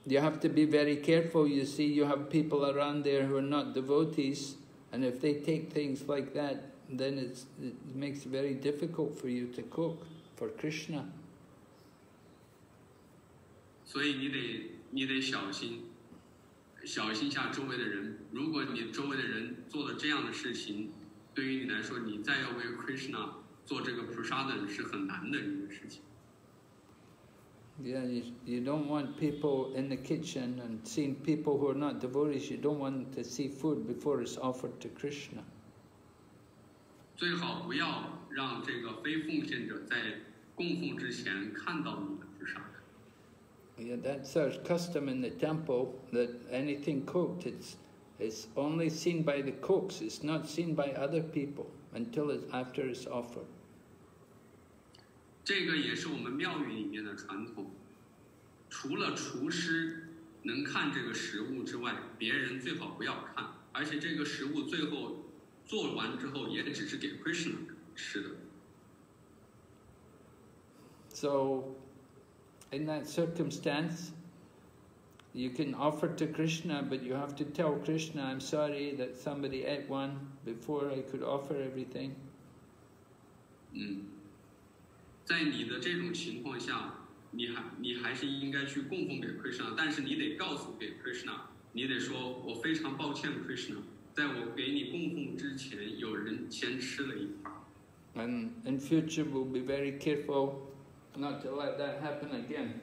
You have to be very careful. You see, you have people around there who are not devotees, and if they take things like that, then it's, it makes it very difficult for you to cook for Krishna. 所以你得你得小心，小心下周围的人。如果你周围的人做了这样的事情，对于你来说，你再要为 Krishna 做这个 prasadam 是很难的一个事情。 Yeah, you, you don't want people in the kitchen and seeing people who are not devotees, you don't want to see food before it's offered to Krishna. 最好不要让这个非奉献者在供奉之前看到你的 prasadam。 Yeah, that's our custom in the temple that anything cooked, it's, it's only seen by the cooks, it's not seen by other people until it's after it's offered. 这个也是我们庙宇里面的传统。除了厨师能看这个食物之外，别人最好不要看。而且这个食物最后做完之后，也只是给 Krishna 吃的。 So, in that circumstance, you can offer to Krishna, but you have to tell Krishna, I'm sorry that somebody ate one before I could offer everything. 嗯， 在你的这种情况下，你还你还是应该去供奉给 Krishna，但是你得告诉给 Krishna，你得说我非常抱歉 Krishna，在我给你供奉之前，有人先吃了一块儿。And in future, we'll be very careful not to let that happen again.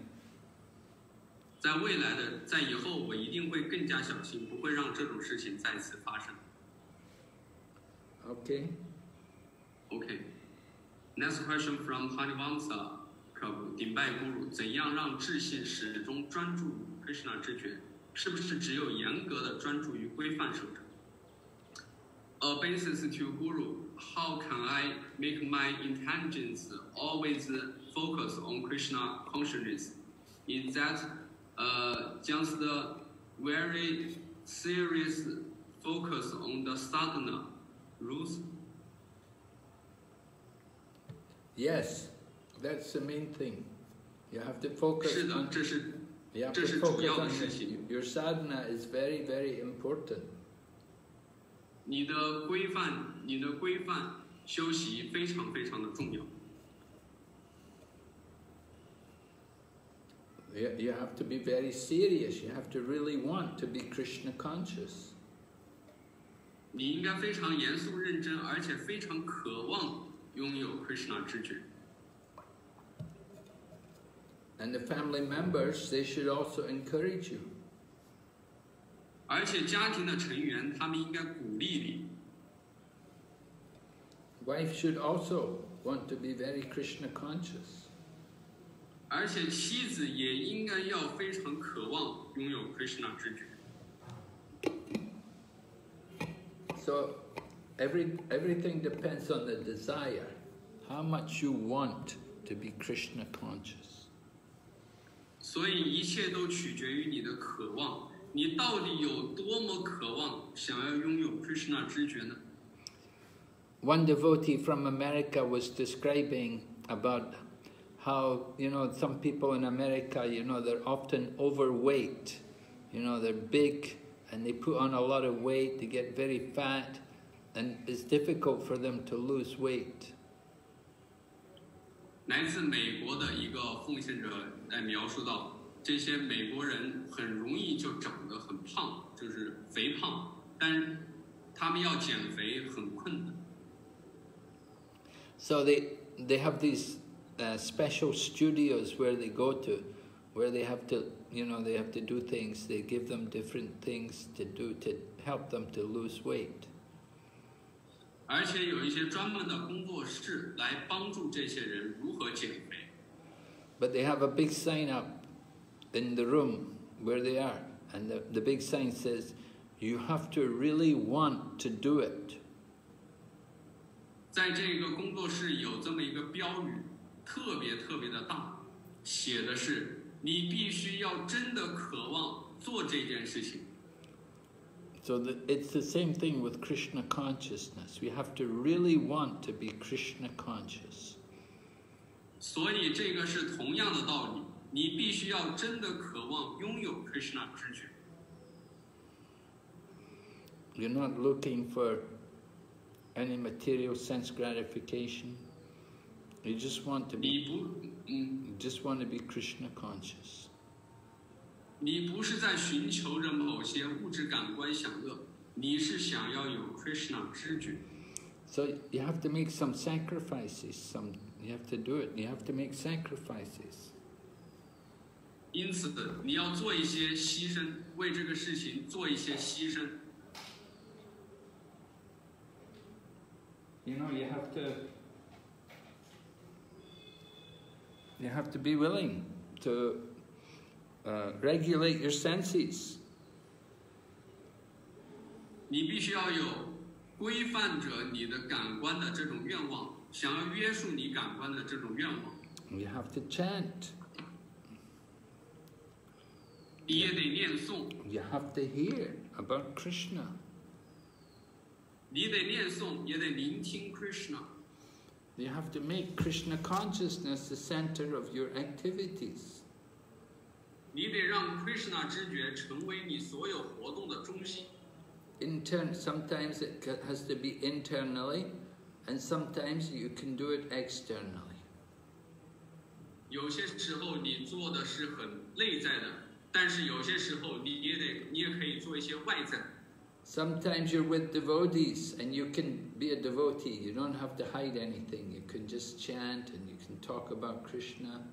在未来的，在以后，我一定会更加小心，不会让这种事情再次发生。Okay? OK。Next question from Harivansa Prabhu，顶拜 Guru，怎样让智信始终专注于 Krishna 知觉？是不是只有严格的专注于规范守着 obeisance to Guru, how can I make my intelligence always focus on Krishna consciousness? Is that uh, just a very serious focus on the sadhana rules? Yes, that's the main thing. You have to focus 是的 on 这是 you have 这 to 是主 focus 要的 on 事 the, 情 your sadhana is very, very important. 你的规范，你的规范修习非常非常的重要。 You, you have to be very serious. You have to really want to be Krishna conscious. 你应该非常严肃认真，而且非常渴望 拥有 Krishna 知觉。 And the family members, they should also encourage you. 而且家庭的成员，他们应该鼓励你。 Wife should also want to be very Krishna conscious. 而且妻子也应该要非常渴望拥有 Krishna 知觉。 So every, everything depends on the desire, how much you want to be Krishna conscious. 所以一切都取决于你的渴望，你到底有多么渴望想要拥有 Krishna 知觉呢？ One devotee from America was describing about how, you know, some people in America, you know, they're often overweight. You know, they're big and they put on a lot of weight, they get very fat, and it's difficult for them to lose weight. 来自美国的一个奉献者在描述到，这些美国人很容易就长得很胖，就是肥胖，但他们要减肥很困难。 So they, they have these uh, special studios where they go to, where they have to, you know, they have to do things. They give them different things to do to help them to lose weight. 而且有一些专门的工作室来帮助这些人如何减肥。But they have a big sign up in the room where they are, and the, the big sign says, you have to really want to do it. 在这个工作室有这么一个标语，特别特别的大，写的是你必须要真的渴望做这件事情。So the, it's the same thing with Krishna consciousness. We have to really want to be Krishna conscious. 所以这个是同样的道理，你必须要真的渴望拥有 Krishna 知觉。 You're not looking for any material sense gratification. You just want to be 你不，嗯， you just want to be Krishna conscious. 你不是在寻求着某些物质感官享乐，你是想要有 Krishna 知觉。So you have to make some sacrifices. Some you have to do it. You have to make sacrifices. 因此，你要做一些牺牲，为这个事情做一些牺牲。You know, you have to you have to be willing to uh, regulate your senses. 你必须要有规范着你的感官的这种愿望，想要约束你感官的这种愿望， You have to chant. 你也得念诵， You have to hear about Krishna. 你得念诵，也得聆听 Krishna。 You have to make Krishna consciousness the center of your activities. 你得让 Krishna 知觉成为你所有活动的中心。 Intern, sometimes it ca- has to be internally, and sometimes you can do it externally. 有些时候你做的是很内在的，但是有些时候你也得，你也可以做一些外在。 Sometimes you're with devotees and you can be a devotee. You don't have to hide anything. You can just chant and you can talk about Krishna.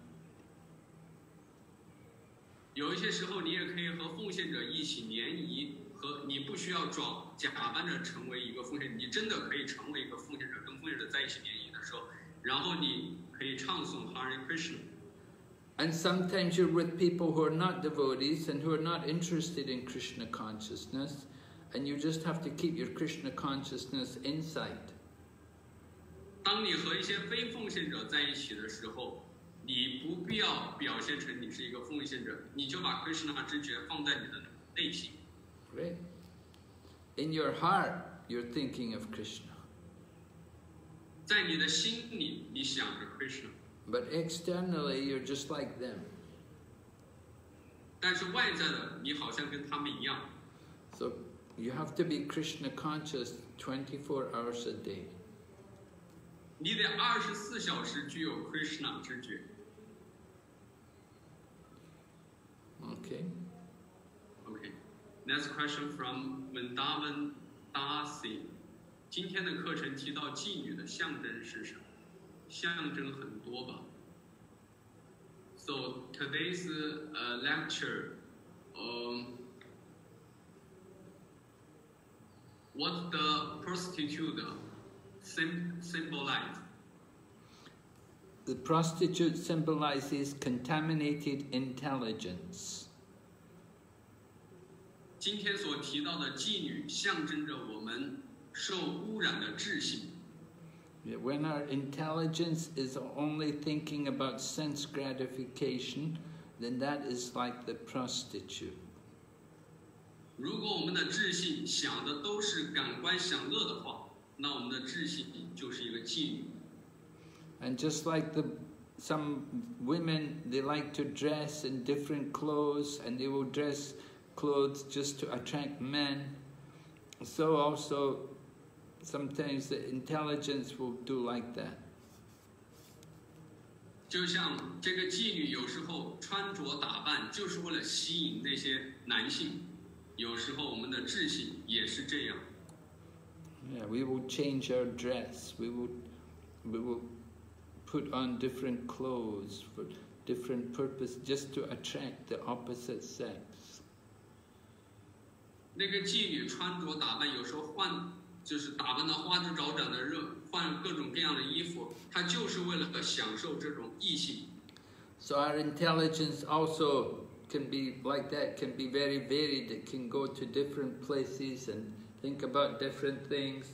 有一些时候，你也可以和奉献者一起联谊，和你不需要装假扮着成为一个奉献者，你真的可以成为一个奉献者，跟奉献者在一起联谊的时候，然后你可以唱诵 Hare Krishna。And sometimes you're with people who are not devotees and who are not interested in Krishna consciousness, And you just have to keep your Krishna consciousness inside. 当你和一些非奉献者在一起的时候，你不必要表现成你是一个奉献者，你就把 Krishna 知觉放在你的内心。 Right? In your heart, you're thinking of Krishna. 在你的心里，你想着 Krishna， But externally, you're just like them. 但是外在的你好像跟他们一样， So you have to be Krishna conscious 24 hours a day. 你得二十四小时具有 Krishna 知觉。 Okay. Okay. Next question from Vrindavan Dasi。今天的课程提到妓女的象征是什么？象征很多吧。So today's uh, lecture, um, what the prostitute symbolize? The prostitute symbolizes contaminated intelligence. 今天所提到的妓女象征着我们受污染的智性。 When our intelligence is only thinking about sense gratification, then that is like the prostitute. 如果我们的智性想的都是感官享乐的话，那我们的智性就是一个妓女。 And just like the some women, they like to dress in different clothes and they will dress clothes just to attract men. So also sometimes the intelligence will do like that. 就像这个妓女有时候穿着打扮就是为了吸引那些男性，有时候我们的智性也是这样。 Yeah, we will change our dress. We will we will put on different clothes for different purpose just to attract the opposite sex. 那个妓女穿着打扮有时候换，就是打扮的花枝招展的热，换各种各样的衣服，她就是为了享受这种异性。 So our intelligence also can be like that, can be very varied. It can go to different places and think about different things.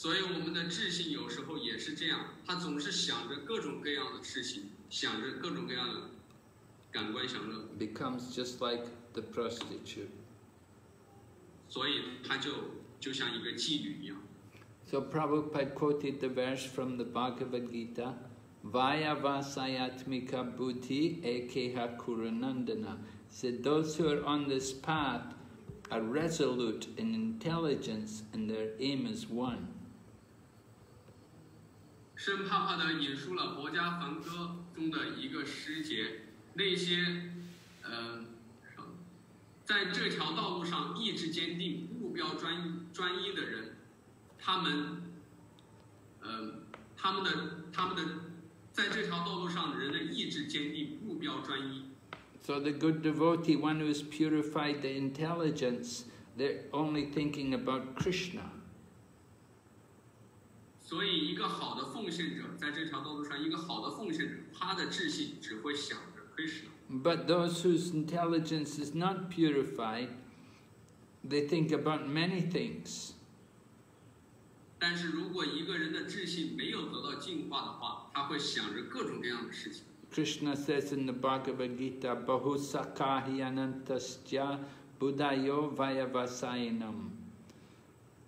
所以我们的智性有时候也是这样，他总是想着各种各样的事情，想着各种各样的感官享乐。Becomes just like the prostitute. 所以他就就像一个妓女一样。So Prabhupada quoted the verse from the Bhagavad Gita, Vyavasayatmika buddhir ekeha kurunandana. Said those who are on this path are resolute in intelligence and their aim is one. 生怕怕的引述了《博家梵歌》中的一个诗节，那些，呃，在这条道路上意志坚定、目标专一专一的人，他们，呃，他们的他们的，在这条道路上人的意志坚定、目标专一。So the good devotee, one who has purified the intelligence, they're only thinking about Krishna. But Krishna。But those whose intelligence is not purified, they think about many things. 但是如果一个人的智性没有得到净化的话，他会想着各种各样的事情。Krishna says in the Bhagavad Gita, "Bahusakahi anantas ca buddhayo vyavasayinam."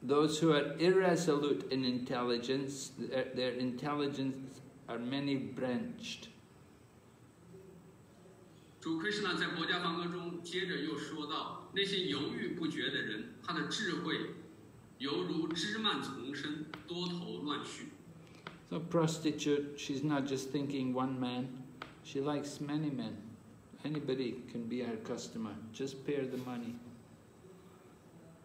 Those who are irresolute in intelligence, their, their intelligence are many branched. 主 Krishna 在《博家梵歌》中接着又说到，那些犹豫不决的人，他的智慧犹如枝蔓丛生，多头乱絮。 So prostitute, she's not just thinking one man, she likes many men. Anybody can be her customer, just pay her the money.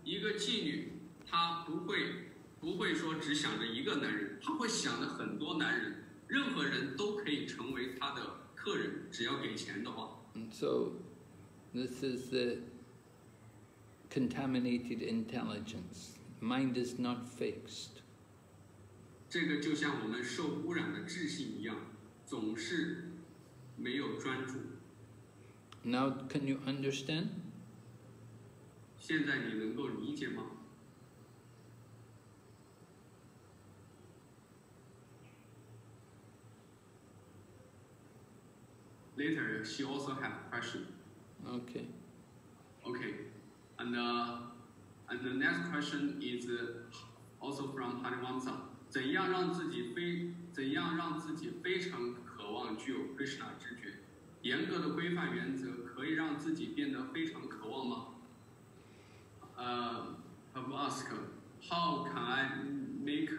一个妓女， 她不会不会说只想着一个男人，他会想着很多男人，任何人都可以成为他的客人，只要给钱的话。And so this is the contaminated intelligence. Mind is not fixed. 这个就像我们受污染的智性一样，总是没有专注。Now can you understand? 现在你能够理解吗？Later, she also had a question. Okay. Okay, and uh, and the next question is uh, also from Hariwamsa. 怎样让自己非怎样让自己非常渴望具有 Krishna 知觉？严格的规范原则可以让自己变得非常渴望吗？呃、have asked how can I make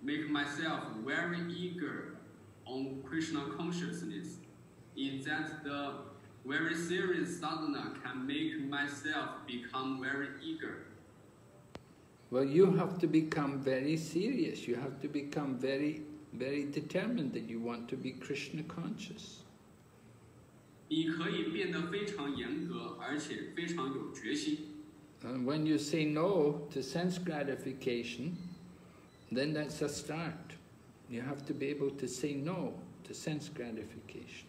make myself very eager on Krishna consciousness? Is that the very serious sadhana can make myself become very eager? Well, you have to become very serious. You have to become very, very determined that you want to be Krishna conscious. 你可以变得非常严格，而且非常有决心。 And when you say no to sense gratification, then that's a start. You have to be able to say no to sense gratification.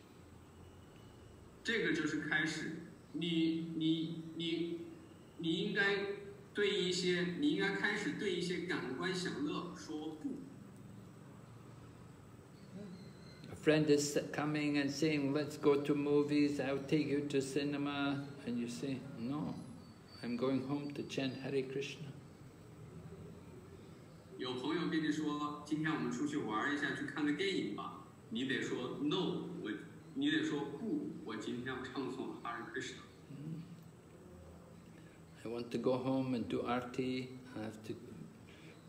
这个就是开始。你你你你应该对一些，你应该开始对一些感官享乐说不。A friend is coming and saying, let's go to movies, I'll take you to cinema. And you say, no, I'm going home to chant Hare Krishna. 有朋友跟你说，今天我们出去玩一下，去看个电影吧，你得说 no，我你得说不，我今天要唱诵 Hare Krishna。 I want to go home and do arti. I have to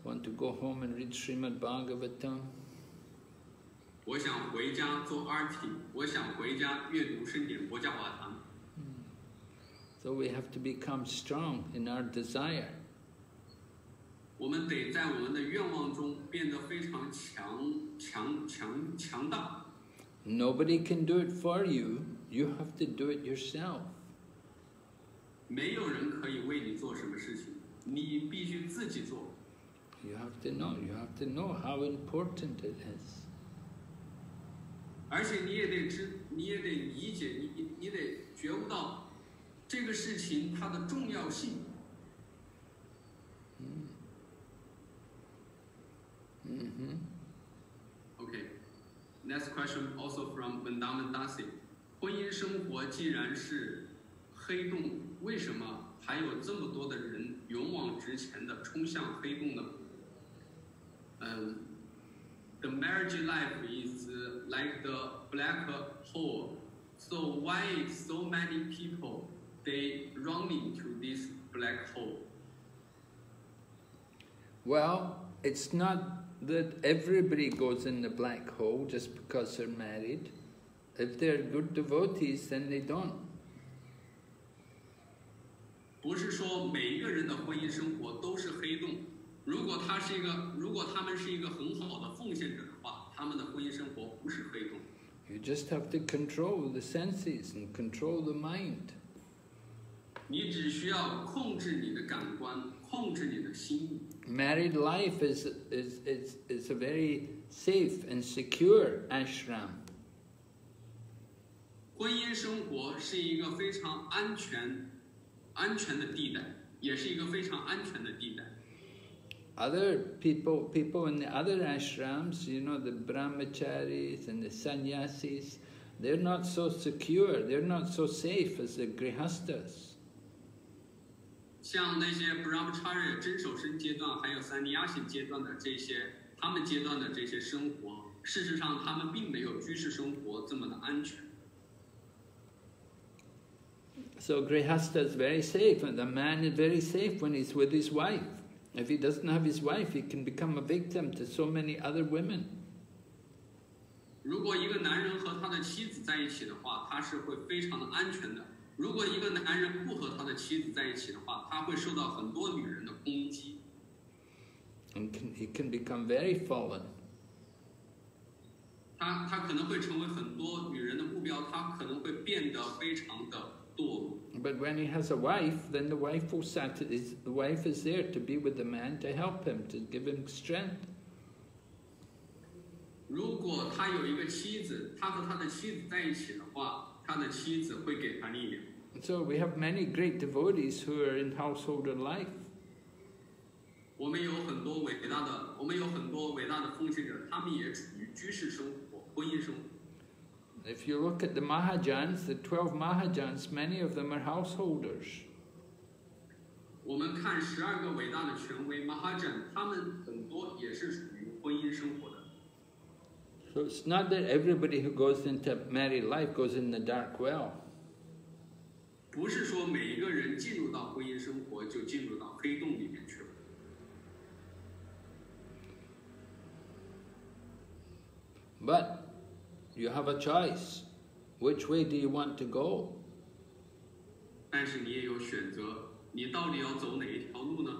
want to go home and read Srimad Bhagavatam. 我想回家做 arti，我想回家阅读圣典博伽瓦堂。 So we have to become strong in our desire. 我们得在我们的愿望中变得非常强、强、强、强大。 Nobody can do it for you. You have to do it yourself. 没有人可以为你做什么事情，你必须自己做。You have to know. You have to know how important it is. 而且你也得知，你也得理解，你你你得觉悟到这个事情它的重要性。hmm Okay, Next question also from Vrindavan Dasi。婚姻生活既然是黑洞，为什么还有这么多的人勇往直前的冲向黑洞呢？嗯，The um, marriage life is uh, like the black hole. So why so many people they running into this black hole? Well, it's not that everybody goes in the black hole just because they're married. If they're good devotees, then they don't. 不是说每一个人的婚姻生活都是黑洞。如果他是一个，如果他们是一个很好的奉献者的话，他们的婚姻生活不是黑洞。 You just have to control the senses and control the mind. 你只需要控制你的感官，控制你的心。 married life is, is, is, is a very safe and secure ashram. Other people, people in the other ashrams, you know, the brahmacharis and the sannyasis, they're not so secure, they're not so safe as the grihasthas. 像那些 brahmacharya 真守身阶段，还有三尼亚行阶段的这些，他们阶段的这些生活，事实上他们并没有居士生活这么的安全。 So grihasta is very safe, and the man is very safe when he's with his wife. If he doesn't have his wife, he can become a victim to so many other women. 如果一个男人和他的妻子在一起的话，他是会非常的安全的。 如果一个男人不和他的妻子在一起的话，他会受到很多女人的攻击，And can, he can become very fallen. 他他可能会成为很多女人的目标，他可能会变得非常的堕落。But when he has a wife, then the wife will sat- is the wife is there to be with the man to help him, to give him strength. 如果他有一个妻子，他和他的妻子在一起的话，他的妻子会给他力量。So we have many great devotees who are in householder life. 我们有很多伟大的，我们有很多伟大的奉献者，他们也处于居士生活、婚姻生活。 If you look at the Mahajans, the 12 Mahajans, many of them are householders. 我们看十二个伟大的权威 Mahajan，他们很多也是属于婚姻生活的。 So it's not that everybody who goes into married life goes in the dark well. 不是说每一个人进入到婚姻生活就进入到黑洞里面去了。But you have a choice. Which way do you want to go? 但是你也有选择，你到底要走哪一条路呢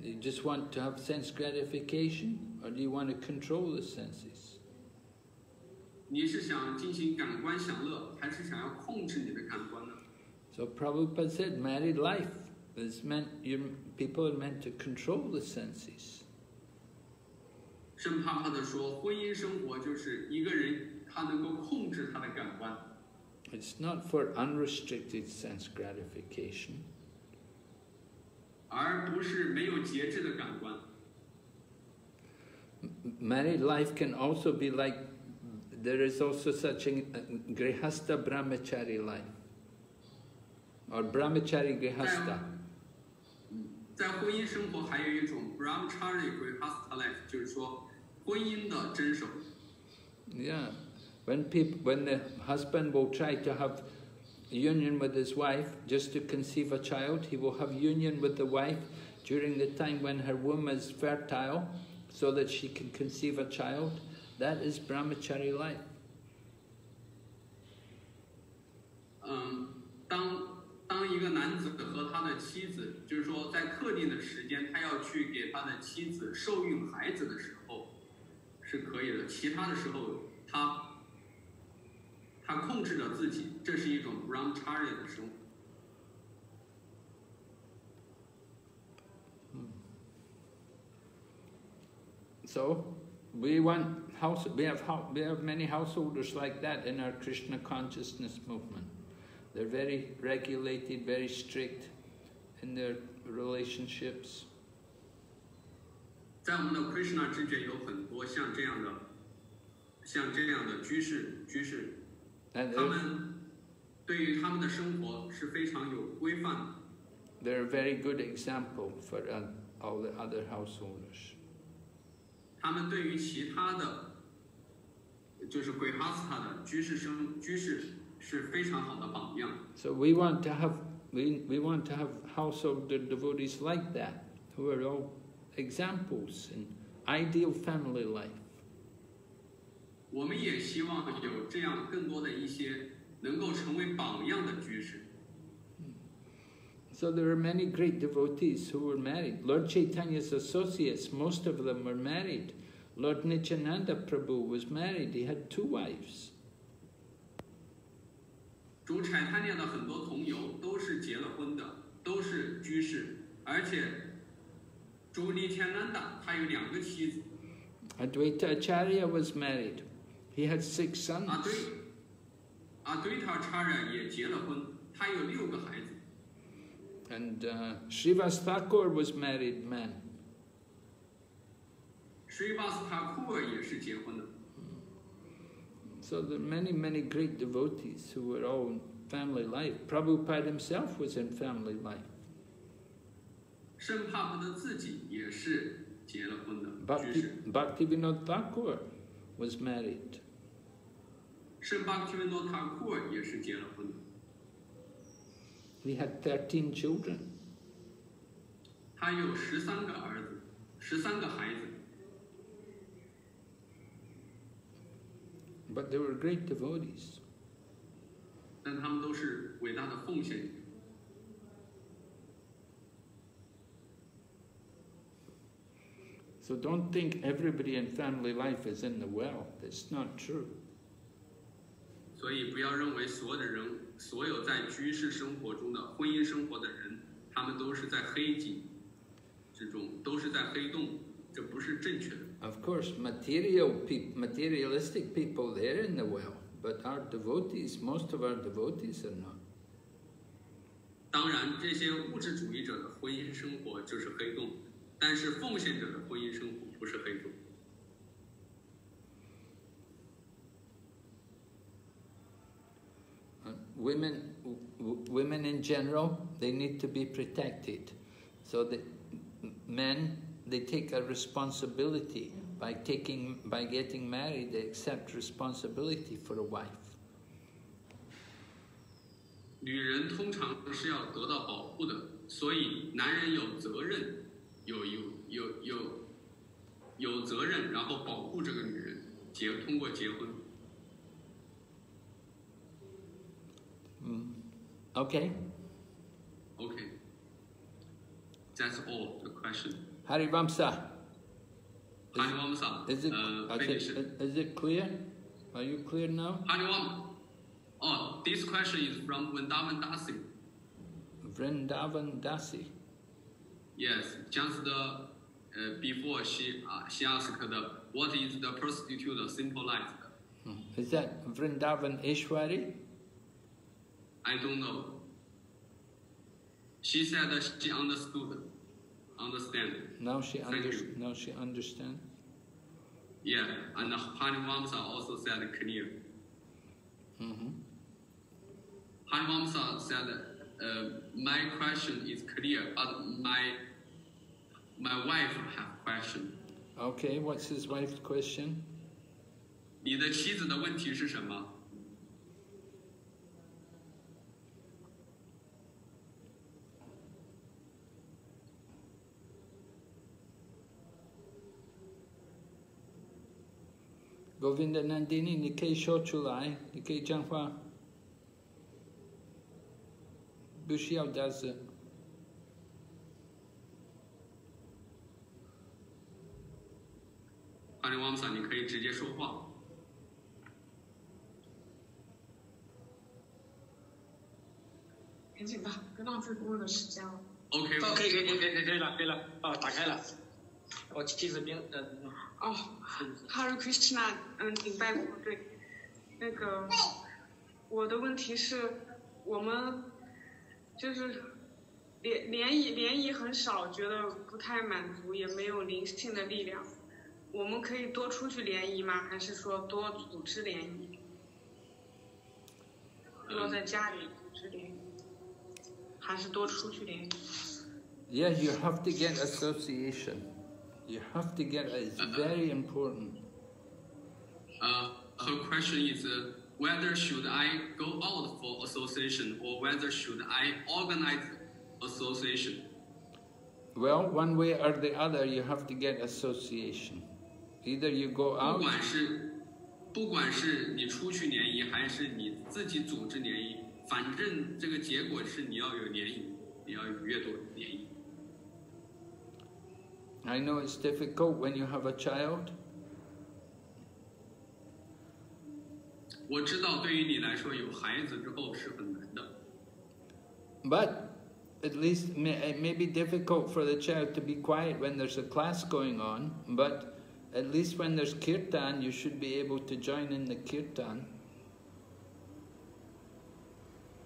you just want to have sense gratification or do you want to control the senses? 你是想进行感官享乐，还是想要控制你的感官呢？So Prabhupada said, married life is meant, you people are meant to control the senses. It's not for unrestricted sense gratification. Married life can also be like there is also such a uh, grihastha brahmachari life Or brahmachari grihasta. 在婚姻生活还有一种 brahmachari grihastha life，就是说婚姻的真守。 Yeah, when people, when the husband will try to have union with his wife just to conceive a child, he will have union with the wife during the time when her womb is fertile, so that she can conceive a child. That is brahmachari life. 嗯，当 当一个男子和他的妻子，就是说在特定的时间，他要去给他的妻子受孕孩子的时候，是可以的。其他的时候，他他控制着自己，这是一种 brahmacharya 的生活。So we want house. We have we have many householders like that in our Krishna consciousness movement. They're very regulated, very strict in their relationships. 在我们的 Krishna 之觉有很多像这样的，像这样的居士，居士， And 他 they're, 们对于他们的生活是非常有规范的。 they're a very good example for uh, all the other householders. 他们对于其他的，就是鬼哈斯塔的居士生居士是非常好的榜样。 So we want to have we, we want to have householder devotees like that, who are all examples in ideal family life. 我们也希望有这样更多的一些能够成为榜样的居士。 So there are many great devotees who were married. Lord Chaitanya's associates, most of them were married. Lord Nityananda Prabhu was married. He had two wives. 主产他念的很多同游都是结了婚的，都是居士，而且主尼天南达他有两个妻子，Advaita Acharya was married. He had six 啊对 sons.，啊对塔查尔也结了婚，他有六个孩子。And uh, Srivas Thakur was married man. Srivas Thakur 也是结婚的。So there are many, many great devotees who were all in family life. Prabhupada himself was in family life. 圣帕布的自己也是结了婚的居 Bhakti, 士。 Bhaktivinoda Thakur was married. 圣巴提文多塔库尔也是结了婚的， He had 13 children. 他有十三个儿子，十三个孩子， But they were great devotees. 但他们都是伟大的奉献者。 So don't think everybody in family life is in the well. It's not true. 所以不要认为所有的人，所有在居士生活中的婚姻生活的人，他们都是在黑井之中，都是在黑洞，这不是正确的。 Of course, material peop materialistic people, they're in the well. but our devotees, most of our devotees are not. 当然，这些物质主义者的婚姻生活就是黑洞，但是奉献者的婚姻生活不是黑洞。 Uh, women, w- w- women in general, they need to be protected. So that m- men, they take a responsibility by taking, by getting married. They accept responsibility for a wife. 女人通常是要得到保护的，所以男人有责任，有有有有有责任，然后保护这个女人，结通过结婚。 Mm. Okay. OK。That's all the question。 Harivamsa. Is, Harivamsa. Is it, uh, is, it, is it clear? Are you clear now? Oh, this question is from Vrindavan Dasi. Vrindavan Dasi. Yes, just the, uh, before she uh, she asked the what is the prostitute symbolized. Hmm. Is that Vrindavan Ishwari? I don't know. She said she understood understand. Now she understands. Now she understand. Yeah, and Harivamsa also said clear. Mm-hmm. Harivamsa said, uh, "My question is clear, but my my wife have question." Okay, what's his wife's question? 你的妻子的问题是什么？Govinda Nandini, 你可以说出来，你可以讲话。不需要打字。Hani Mamsa，你可以直接说话。赶紧吧，别浪费顾问的时间了。OK，哦，可以可以可以可以可以了，可以了，啊，打开了。我妻子边呃，嗯哦，Hare Krishna，嗯，顶拜国对，那个我的问题是，我们就是联联谊联谊很少，觉得不太满足，也没有灵性的力量。我们可以多出去联谊吗？还是说多组织联谊？多在家里组织联谊，还是多出去联谊？Yeah, you have to get association. You have to get it. It's very important. Uh, her question is uh, whether should I go out for association or whether should I organize association. Well, one way or the other, you have to get association. Either you go 不 out, 管是不管是你出去联谊还是你自己组织联谊，反正这个结果是你要有联谊，你要有越多联谊。 I know it's difficult when you have a child, 我知道对于你来说，有孩子之后是很难的， but at least may, it may be difficult for the child to be quiet when there's a class going on, but at least when there's kirtan, you should be able to join in the kirtan.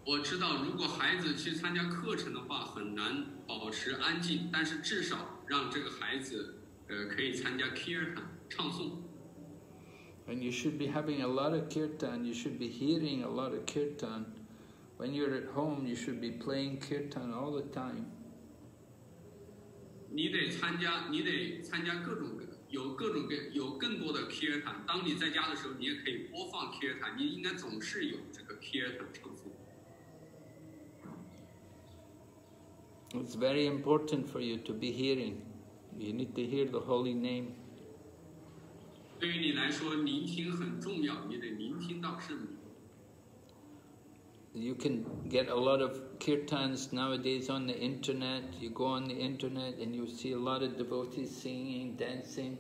我知道，如果孩子去参加课程的话，很难保持安静，但是至少 让这个孩子，呃，可以参加 kirtan 唱诵。And you should be having a lot of kirtan, you should be hearing a lot of kirtan. When you're at home, you should be playing kirtan all the time. 你得参加，你得参加各种各有各种各有更多的 kirtan。当你在家的时候，你也可以播放 kirtan，你应该总是有这个 kirtan 唱 It's very important for you to be hearing. You need to hear the holy name. 对于你来说，聆听很重要，你得聆听到圣名。 You can get a lot of kirtans nowadays on the internet. You go on the internet and you see a lot of devotees singing, dancing.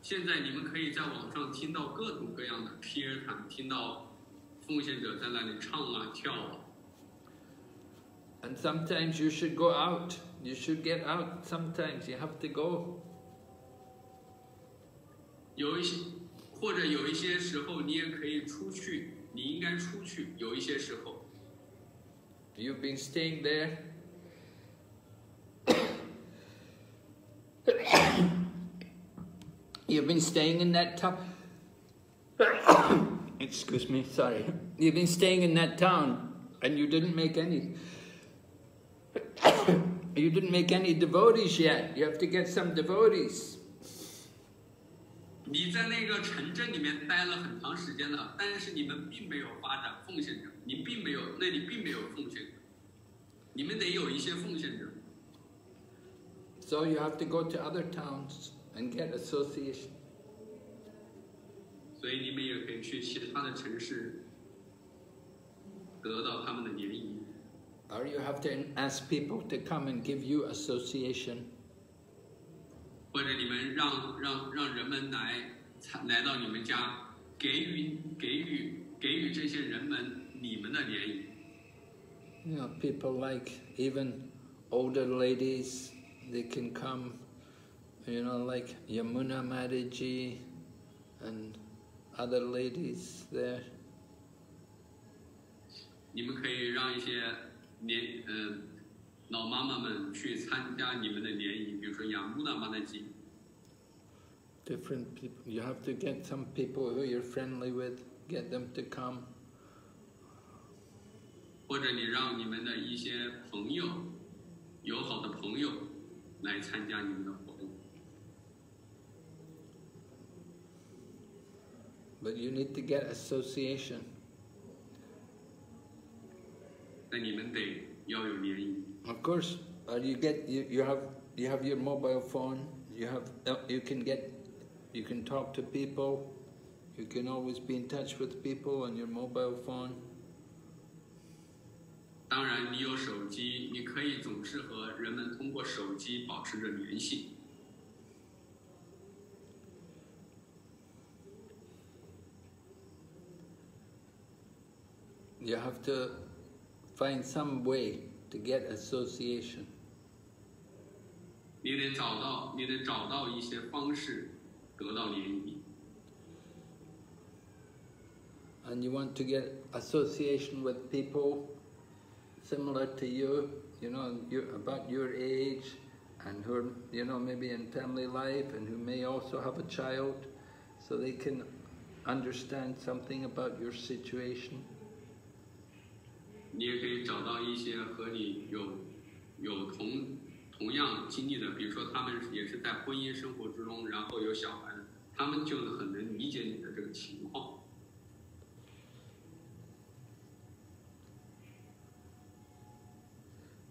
现在你们可以在网上听到各种各样的 kirtan，听到奉献者在那里唱啊跳啊。 And sometimes you should go out. You should get out. Sometimes you have to go. 有一些， 或者有一些时候你也可以出去，你应该出去。有一些时候， You've been staying there. <coughs> You've been staying in that town. <coughs> Excuse me, sorry. You've been staying in that town and you didn't make any. you didn't make any devotees yet. You have to get some devotees. 你在那个城镇里面待了很长时间了，但是你们并没有发展奉献者，你并没有那里并没有奉献者，你们得有一些奉献者。 So you have to go to other towns and get association. 所以你们也可以去其他的城市，得到他们的联谊， or you have to ask people to come and give you association. You know, people like even older ladies, they can come. You know, like Yamuna Mataji and other ladies there. 你们可以让一些年嗯、老妈妈们去参加你们的联谊，比如说雅木纳妈的鸡，Different people. You have to get some people who you're friendly with, get them to come. 或者你让你们的一些朋友、友好的朋友来参加你们的活动。But you need to get association. 那你们得要有联谊。 Of course, uh, you get you, you have you have your mobile phone. You have uh, you can get you can talk to people. You can always be in touch with people on your mobile phone. 当然，你有手机，你可以总是和人们通过手机保持着联系。 You have to find some way to get association. 你得找到，你得找到一些方式得到联谊。 and you want to get association with people similar to you, you know, you, about your age, and who are, you know, maybe in family life, and who may also have a child, so they can understand something about your situation. 你也可以找到一些和你有有同同样经历的，比如说他们也是在婚姻生活之中，然后有小孩的，他们就很能理解你的这个情况。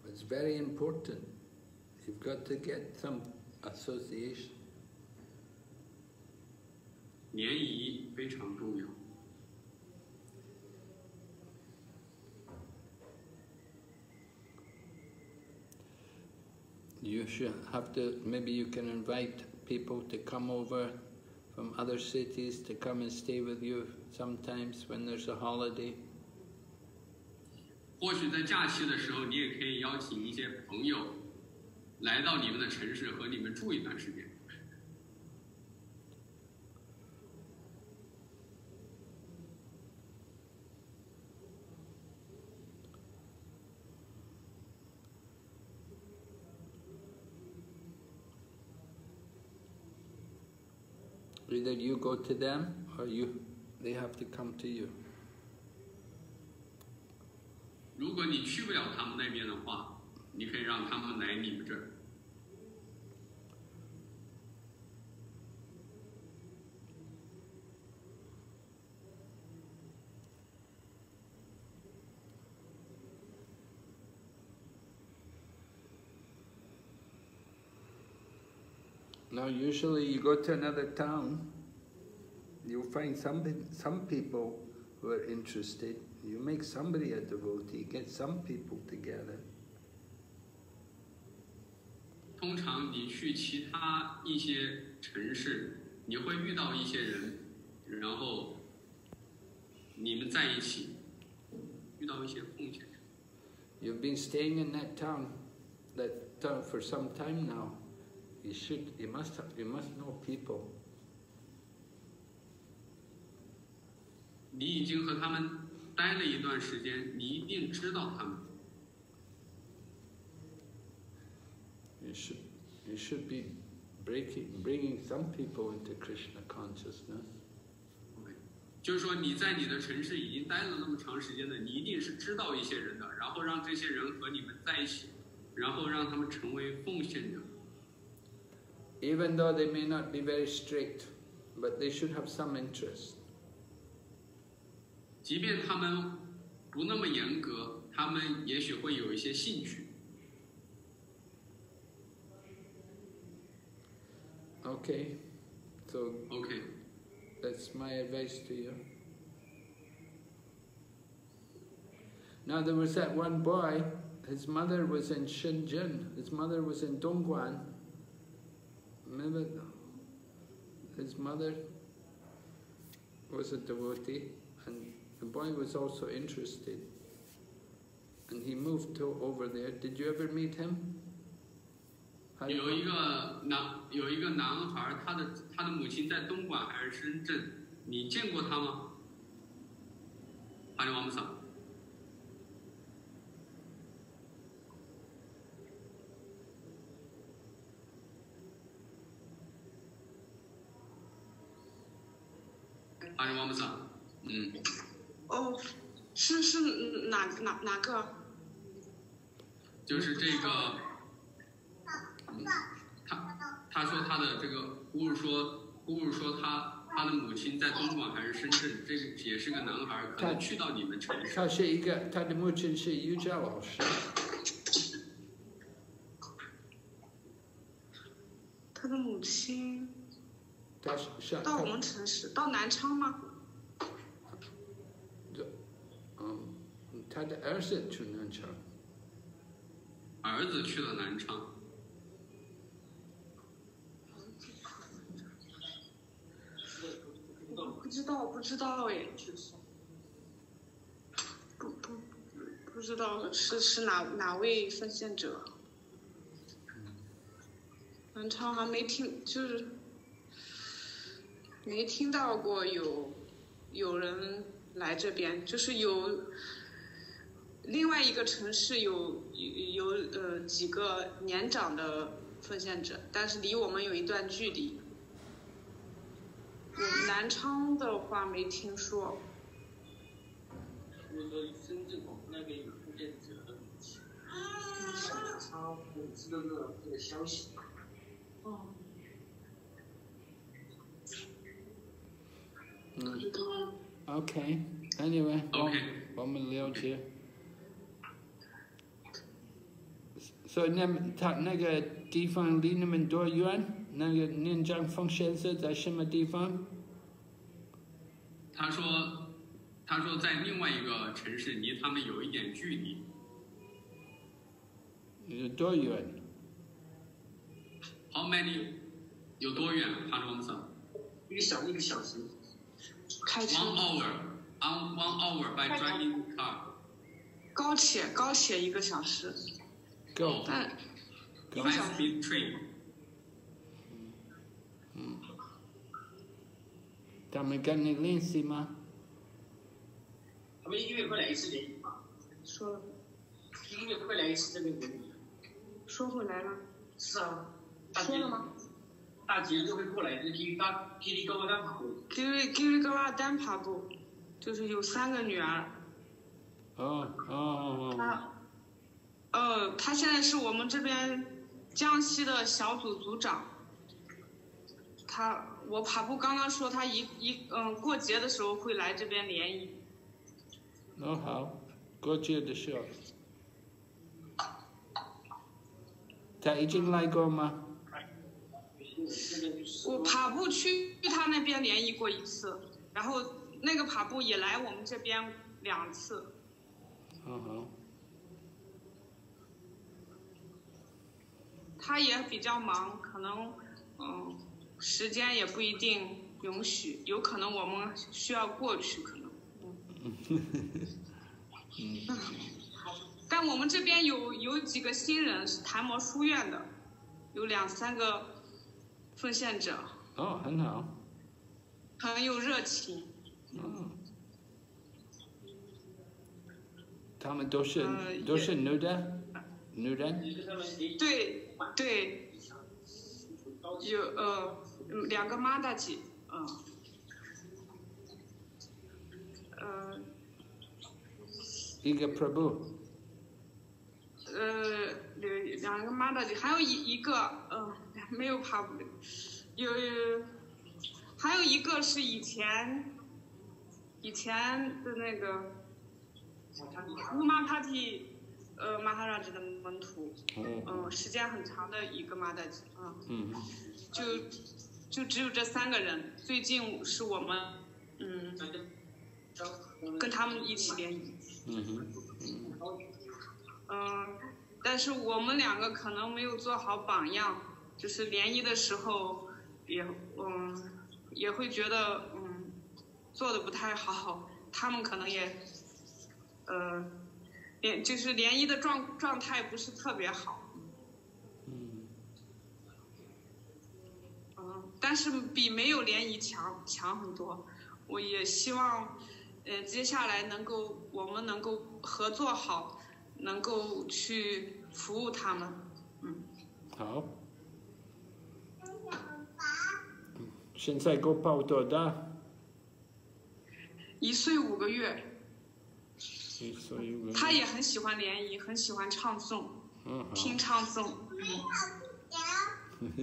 It's very important. You've got to get some association. 联谊非常重要。You should have to, maybe you can invite people to come over from other cities to come and stay with you sometimes when there's a holiday. 或许在假期的时候，你也可以邀请一些朋友来到你们的城市和你们住一段时间。 Either you go to them or you, they have to come to you. 如果你去不了他们那边的话，你可以让他们来你们这儿。Now, usually you go to another town, you'll find some, some people who are interested. You make somebody a devotee, get some people together. 通常你去其他一些城市，你会遇到一些人，然后你们在一起，遇到一些奉献者。 You've been staying in that town, that town for some time now. You should, you must, have, you must know people. 你已经和他们待了一段时间，你一定知道他们。You should, you should be breaking, bringing some people into Krishna consciousness. 就是说你在你的城市已经待了那么长时间了，你一定是知道一些人的，然后让这些人和你们在一起，然后让他们成为奉献者。Even though they may not be very strict, but they should have some interest. 即便他们不那么严格，他们也许会有一些兴趣。 Okay, so OK， that's my advice to you. Now there was that one boy, his mother was in Shenzhen, his mother was in Dongguan. Remember, his mother was a devotee and the boy was also interested. And he moved to over there. Did you ever meet him? How do you- 有一个男有一个男孩，他的他的母亲在东莞还是深圳，你见过他吗？还有王木嫂， 还有王木嫂，嗯，哦，是是哪哪哪个？就是这个，嗯他他说他的这个姑姑说姑姑说他他的母亲在东莞还是深圳，这个也是个男孩，可能去到你们城市。他是一个，他的母亲是瑜伽老师。他的母亲到我们城市，到南昌吗？嗯，他的儿子去南昌。儿子去了南昌，不知道，不知道哎，不不不知道是是哪哪位奉献者？南昌还没听，就是没听到过有有人来这边，就是有另外一个城市有有有呃几个年长的奉献者，但是离我们有一段距离。我南昌的话没听说，就是说深圳那边有奉献者的母亲，他我知道这个这个消息。哦，嗯，OK。Anyway，我 OK 我们了解。所以那么他那个地方离你们多远？那个年长奉献者在什么地方？他说他说在另外一个城市离他们有一点距离，有多远？How many？有多远？哈罗姆桑一个小一个小时，开车，one hour，on one hour by driving car。高铁高铁一个小时，Go。但一个小 High 时 speed train。他们跟你联系吗？他们一个月会来一次联系吗，说了。一个月会来一次这边联系。说回来了，是啊，说了吗？大姐就会过来，这给大给你高单跑。？Giri Giri 格拉丹帕布，就是有三个女儿，哦哦哦哦。她，呃，她现在是我们这边江西的小组组长。她，我爬步刚刚说她一一嗯过节的时候会来这边联谊，那好，过节的时候。他已经来过吗？我跑步去他那边联谊过一次，然后那个跑步也来我们这边两次。嗯哼。他也比较忙，可能嗯时间也不一定允许，有可能我们需要过去，可能。嗯 <laughs> 但我们这边有有几个新人是谭摩书院的，有两三个奉献者，哦，很好。很有热情。嗯他们都是、呃都是女的，女人。对对，有呃嗯两个妈大姐，嗯、呃。一个 Prabhu，呃两两个妈大姐，还有一一个嗯、没有爬不了，有有还有一个是以前以前的那个乌玛帕提呃马哈拉吉的门徒，嗯嗯、时间很长的一个马大姐，嗯。嗯就就只有这三个人。最近是我们嗯跟他们一起联谊，嗯哼嗯嗯，但是我们两个可能没有做好榜样，就是联谊的时候也嗯也会觉得嗯做的不太好，他们可能也呃联就是联谊的状状态不是特别好。嗯嗯，但是比没有联谊强强很多。我也希望，呃，接下来能够我们能够合作好，能够去服务他们。嗯，好。现在够报多大？一岁五个月，一岁五个他也很喜欢联谊，很喜欢唱诵，嗯听唱诵。<laughs>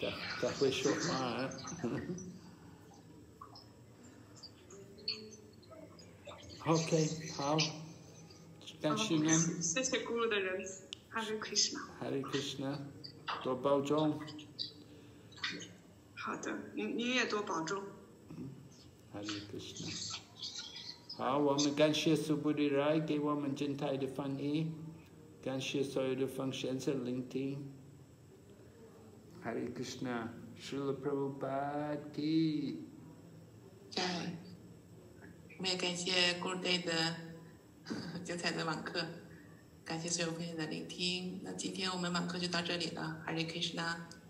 他他会说话啊。<laughs> OK，好，感谢您谢谢咕噜的仁慈，Hare Krishna。，Hare Krishna，多保重好的，您您也多保重。，Hare Krishna。好，我们感谢苏布里来给我们精彩的翻译，感谢所有的奉献者聆听。Hare Prabhupada ki。在，我们也感谢 Good Day 的 <laughs> 精彩的网课，感谢所有朋友的聆听。那今天我们网课就到这里了，Hare Krishna。